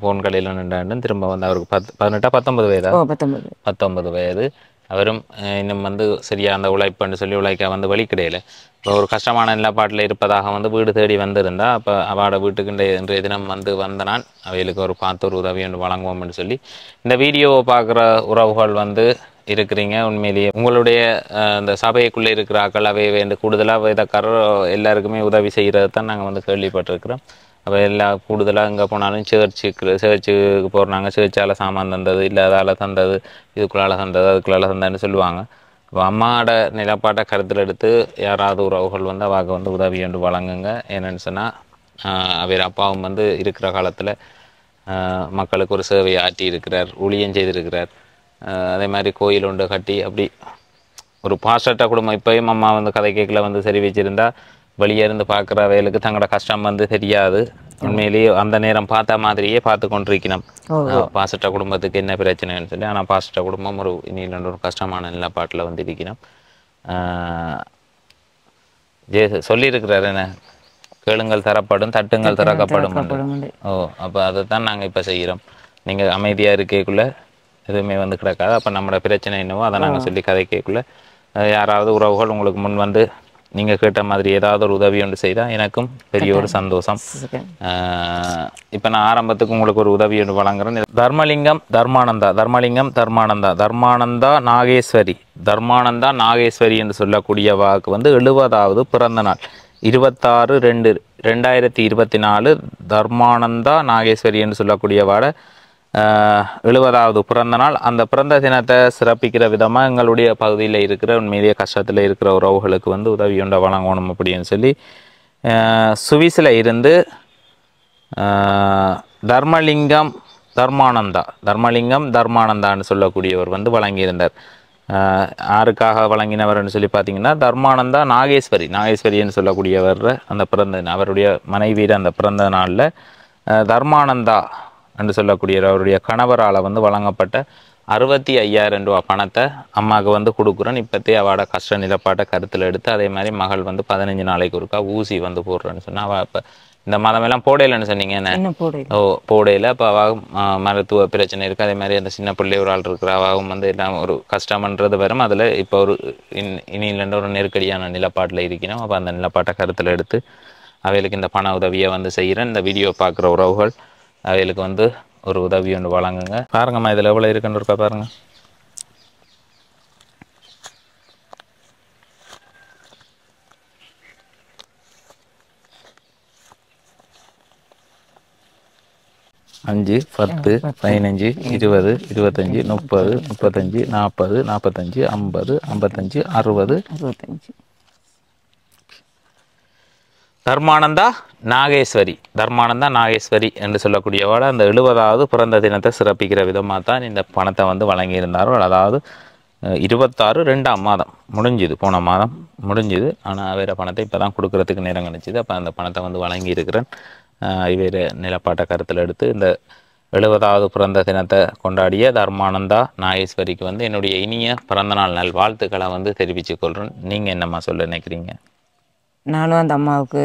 ஃபோன் கடையில் நின்றாண்டு திரும்ப வந்து அவருக்கு பத்து பதினெட்டா பத்தொன்பது வயதா? பத்தொன்பது. பத்தொன்பது வயது. அவரும் இன்னும் வந்து சரியாக அந்த உழைப்புன்னு சொல்லி உழைக்க வந்து வழி கிடையில இப்போ ஒரு கஷ்டமான நிலப்பாட்டில் இருப்பதாக வந்து வீடு தேடி வந்திருந்தா அப்போ அவட வீட்டுக்கு இன்றைய தினம் வந்து வந்த நான் அவைகளுக்கு ஒரு பார்த்து ஒரு உதவி ஒன்று வழங்குவோம்னு சொல்லி. இந்த வீடியோவை பார்க்குற உறவுகள் வந்து இருக்கிறீங்க. உண்மையிலேயே உங்களுடைய அந்த சபைக்குள்ளே இருக்கிற ஆக்கள் அவை வேண்டு கூடுதலாக வேதக்காரர் எல்லாருக்குமே உதவி செய்கிறது தான் நாங்கள் வந்து கேள்விப்பட்டிருக்கிறோம். அப்போ எல்லா கூடுதலாக எங்கே போனாலும் சேர்ச்சுக்கு சேர்ச்சுக்கு போகிறாங்க சேர்ச்சால் சாமான் தந்தது இல்லை அதால் தந்தது இதுக்குள்ளால் தந்தது அதுக்குள்ளால தந்ததுன்னு சொல்லுவாங்க. இப்போ அம்மாவோட நிலப்பாட்டை கருத்தில் எடுத்து யாராவது உறவுகள் வந்து அவாக்கு வந்து உதவி என்று வழங்குங்க. என்னென்னு சொன்னால் அவர் அப்பாவும் வந்து இருக்கிற காலத்தில் மக்களுக்கு ஒரு சேவை ஆற்றி இருக்கிறார் ஊழியம் செய்திருக்கிறார். அதே மாதிரி கோயில் ஒன்று கட்டி அப்படி ஒரு பாஸ்டர்ட்ட குடும்பம். இப்போயும் அம்மா வந்து கதை கேட்கல வந்து சரி வச்சுருந்தா வெளியே இருந்து பார்க்குற வேலுக்கு தங்களோட கஷ்டம் வந்து தெரியாது. உண்மையிலேயே அந்த நேரம் பார்த்த மாதிரியே பார்த்து கொண்டிருக்கணும். பாஸ்டர்ட்ட குடும்பத்துக்கு என்ன பிரச்சனைன்னு சொல்லி ஆனால் பாஸ்டர்ட்ட குடும்பம் ஒரு இனியில் ஒரு கஷ்டமான நிலப்பாட்டில் வந்து இருக்கணும். ஜே சொல்லியிருக்கிறாரு என்ன? கேளுங்கள் தரப்படும் தட்டுங்கள் திறக்கப்படும். ஓ அப்போ அதை தான் நாங்கள் இப்போ செய்கிறோம் நீங்கள் அமைதியாக இருக்கக்குள்ள எதுவுமே வந்து கிடக்காது. அப்போ நம்மளோட பிரச்சனை என்னவோ அதை நாங்கள் சொல்லி கதைக்கக்குள்ள யாராவது உறவுகள் உங்களுக்கு முன் வந்து நீங்கள் கேட்ட மாதிரி ஏதாவது ஒரு உதவி ஒன்று செய்தால் எனக்கும் பெரிய ஒரு சந்தோஷம். இப்போ நான் ஆரம்பத்துக்கு உங்களுக்கு ஒரு உதவி ஒன்று வழங்குறேன். தர்மலிங்கம் தர்மானந்தா தர்மலிங்கம் தர்மானந்தா. தர்மானந்தா நாகேஸ்வரி. தர்மானந்தா நாகேஸ்வரி என்று சொல்லக்கூடிய வாக்கு வந்து எழுபதாவது பிறந்த நாள். இருபத்தாறு ரெண்டு ரெண்டாயிரத்தி இருபத்தி நாலு தர்மானந்தா நாகேஸ்வரி என்று சொல்லக்கூடிய வாட எழுபதாவது பிறந்த நாள். அந்த பிறந்த தினத்தை சிறப்பிக்கிற விதமாக எங்களுடைய பகுதியில் இருக்கிற உண்மையிலேயே கஷ்டத்தில் இருக்கிற உறவுகளுக்கு வந்து உதவி உண்டை வழங்கணும் அப்படின்னு சொல்லி சுவிஸில் இருந்து தர்மலிங்கம் தர்மானந்தா தர்மலிங்கம் தர்மானந்தான்னு சொல்லக்கூடியவர் வந்து வழங்கியிருந்தார். யாருக்காக வழங்கினவர்னு சொல்லி பார்த்தீங்கன்னா தர்மானந்தா நாகேஸ்வரி நாகேஸ்வரின்னு சொல்லக்கூடியவர் அந்த பிறந்த அவருடைய மனைவியிட அந்த பிறந்த நாளில் தர்மானந்தா என்று சொல்லக்கூடிய அவருடைய கணவரால் வந்து வழங்கப்பட்ட அறுபத்தி ஐயாயிரம் ரூபா பணத்தை அம்மாவுக்கு வந்து கொடுக்குறேன். இப்போத்தே அவட கஷ்ட நிலப்பாட்டை கருத்தில் எடுத்து அதே மாதிரி மகள் வந்து பதினஞ்சு நாளைக்கு ஒருக்கா ஊசி வந்து போடுறேன்னு சொன்னா அவள் இப்போ இந்த மாதமெல்லாம் போடையிலன்னு சொன்னீங்க என்ன? ஓ போடையில் இப்போ அவாகும் மருத்துவ பிரச்சனை இருக்குது அதே மாதிரி அந்த சின்ன பிள்ளை ஒரு ஆள் இருக்கிற அவாகும் வந்து எல்லாம் ஒரு கஷ்டம்ன்றது வரும். அதில் இப்போ ஒரு இன் இனியிலேருந்து ஒரு நெருக்கடியான நிலப்பாட்டில் இருக்கணும் அப்போ அந்த நிலப்பாட்டை கருத்தில் எடுத்து அவைகளுக்கு இந்த பண உதவியை வந்து செய்கிறேன். இந்த வீடியோ பார்க்குற உறவுகள் அவைகளுக்கு வந்து ஒரு உதவி ஒன்று வழங்குங்க. பாருங்கம்மா இதில் எவ்வளோ இருக்குன்னு இருக்கா பாருங்க. அஞ்சு பத்து பதினஞ்சு இருபது இருபத்தஞ்சி முப்பது முப்பத்தஞ்சு நாற்பது நாற்பத்தஞ்சு ஐம்பது ஐம்பத்தஞ்சு அறுபது அறுபத்தஞ்சு. தர்மானந்தா நாகேஸ்வரி. தர்மானந்தா நாகேஸ்வரி என்று சொல்லக்கூடியவள் அந்த எழுபதாவது பிறந்த தினத்தை சிறப்பிக்கிற விதமாக தான் இந்த பணத்தை வந்து வழங்கியிருந்தார்கள். அதாவது இருபத்தாறு ரெண்டாம் மாதம் முடிஞ்சுது. போன மாதம் முடிஞ்சுது. ஆனால் வேறு பணத்தை இப்போ தான் கொடுக்கறதுக்கு நேரம் கிடைச்சிது அப்போ அந்த பணத்தை வந்து வழங்கியிருக்கிறேன். இவர் நிலப்பாட்டை கருத்தில் எடுத்து இந்த எழுபதாவது பிறந்த தினத்தை கொண்டாடிய தர்மானந்தா நாகேஸ்வரிக்கு வந்து என்னுடைய இனிய பிறந்தநாள் நல் வாழ்த்துக்களை வந்து தெரிவித்துக் கொள்கிறேன். நீங்கள் என்னம்மா சொல்ல நினைக்கிறீங்க? நானும் அந்த அம்மாவுக்கு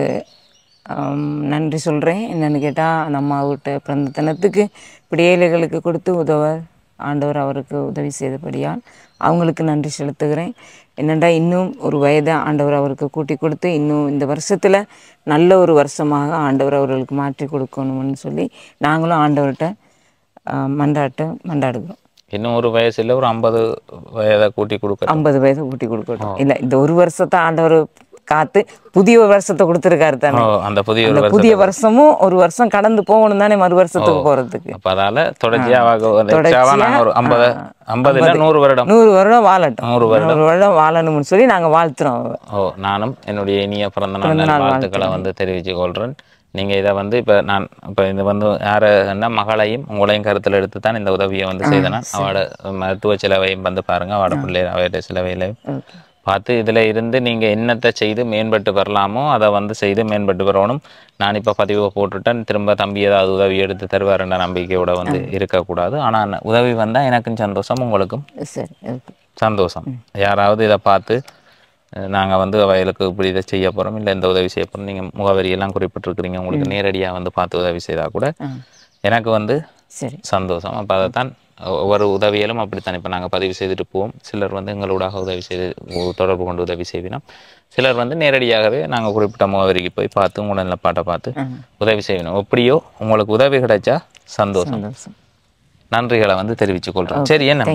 நன்றி சொல்கிறேன் என்னென்னு கேட்டால் அந்த அம்மாவிட்ட பிறந்த தினத்துக்கு இப்படி ஏழைகளுக்கு கொடுத்து உதவ ஆண்டவர் அவருக்கு உதவி செய்தபடியால் அவங்களுக்கு நன்றி செலுத்துகிறேன். என்னென்னா இன்னும் ஒரு வயதை ஆண்டவர் அவருக்கு கூட்டி கொடுத்து இன்னும் இந்த வருஷத்தில் நல்ல ஒரு வருஷமாக ஆண்டவர் அவர்களுக்கு மாற்றி கொடுக்கணும்னு சொல்லி நாங்களும் ஆண்டவர்கிட்ட மன்றாட்ட மன்றாடுகிறோம். இன்னும் ஒரு வயசுல ஒரு ஐம்பது வயதை கூட்டி கொடுக்குறோம் ஐம்பது வயது ஊட்டி கொடுக்கட்டும். இல்லை இந்த ஒரு வருஷத்தை ஆண்டவர் காத்து புதிய வருஷத்தை கொடுத்துருக்காரு தானே. அந்த புதிய அந்த புதிய வருஷமும் ஒரு வருஷம் கடந்து போகணும் தானே மறு வருஷத்துக்கு போறதுக்கு. அப்ப அதால தொடர்ச்சியா தொடர்ச்சியாக நூறு வருடம். நூறு வருடம் வாழட்டும். நூறு நூறு வருடம் வாழணும்னு சொல்லி நாங்க வாழ்த்துறோம். ஓ நானும் என்னுடைய இனிய பிறந்த நாள் வாழ்த்துக்களை. வந்து தெரிவித்துக் கொள்றேன். நீங்க இதை வந்து இப்ப நான் இப்ப இது வந்து யார என்ன மகளையும் உங்களையும் கருத்தில் எடுத்து தான் இந்த உதவியை வந்து செய்தேன். அவட மருத்துவ செலவையும் வந்து பாருங்க. அவட பிள்ளை அவட செலவையிலையும். பார்த்து இதில் இருந்து நீங்கள் என்னத்தை செய்து மேம்பட்டு வரலாமோ அதை வந்து செய்து மேம்பட்டு வரணும். நான் இப்போ பதிவை போட்டுட்டேன். திரும்ப தம்பி ஏதாவது உதவி எடுத்து தருவாருன்ற நம்பிக்கையோட வந்து இருக்கக்கூடாது. ஆனால் உதவி வந்தால் எனக்கும் சந்தோஷம் உங்களுக்கும். சந்தோஷம். யாராவது இதை பார்த்து நாங்கள் வந்து வயலுக்கு இப்படி இதை செய்ய போகிறோம் இல்லை இந்த உதவி செய்ய போகிறோம் நீங்கள் முகவரியெல்லாம் குறிப்பிட்டிருக்கிறீங்க உங்களுக்கு நேரடியாக வந்து பார்த்து உதவி செய்தால் கூட. எனக்கு வந்து சரி. சந்தோஷம். அப்போ அதை தான் ஒவ்வொரு உதவியிலும் அப்படித்தான். இப்போ நாங்கள் பதிவு செய்துட்டு போவோம். சிலர் வந்து எங்களோடாக உதவி செய்து தொடர்பு கொண்டு உதவி செய்வினோம் சிலர் வந்து நேரடியாகவே நாங்கள் குறிப்பிட்ட முகவரிக்கு போய் பார்த்து உங்களோட நிலப்பாட்டை பார்த்து உதவி செய்யணும் எப்படியோ உங்களுக்கு உதவி கிடைச்சா சந்தோஷம். நன்றிகளை வந்து தெரிவித்துக் கொள்கிறோம் சரி என்ன?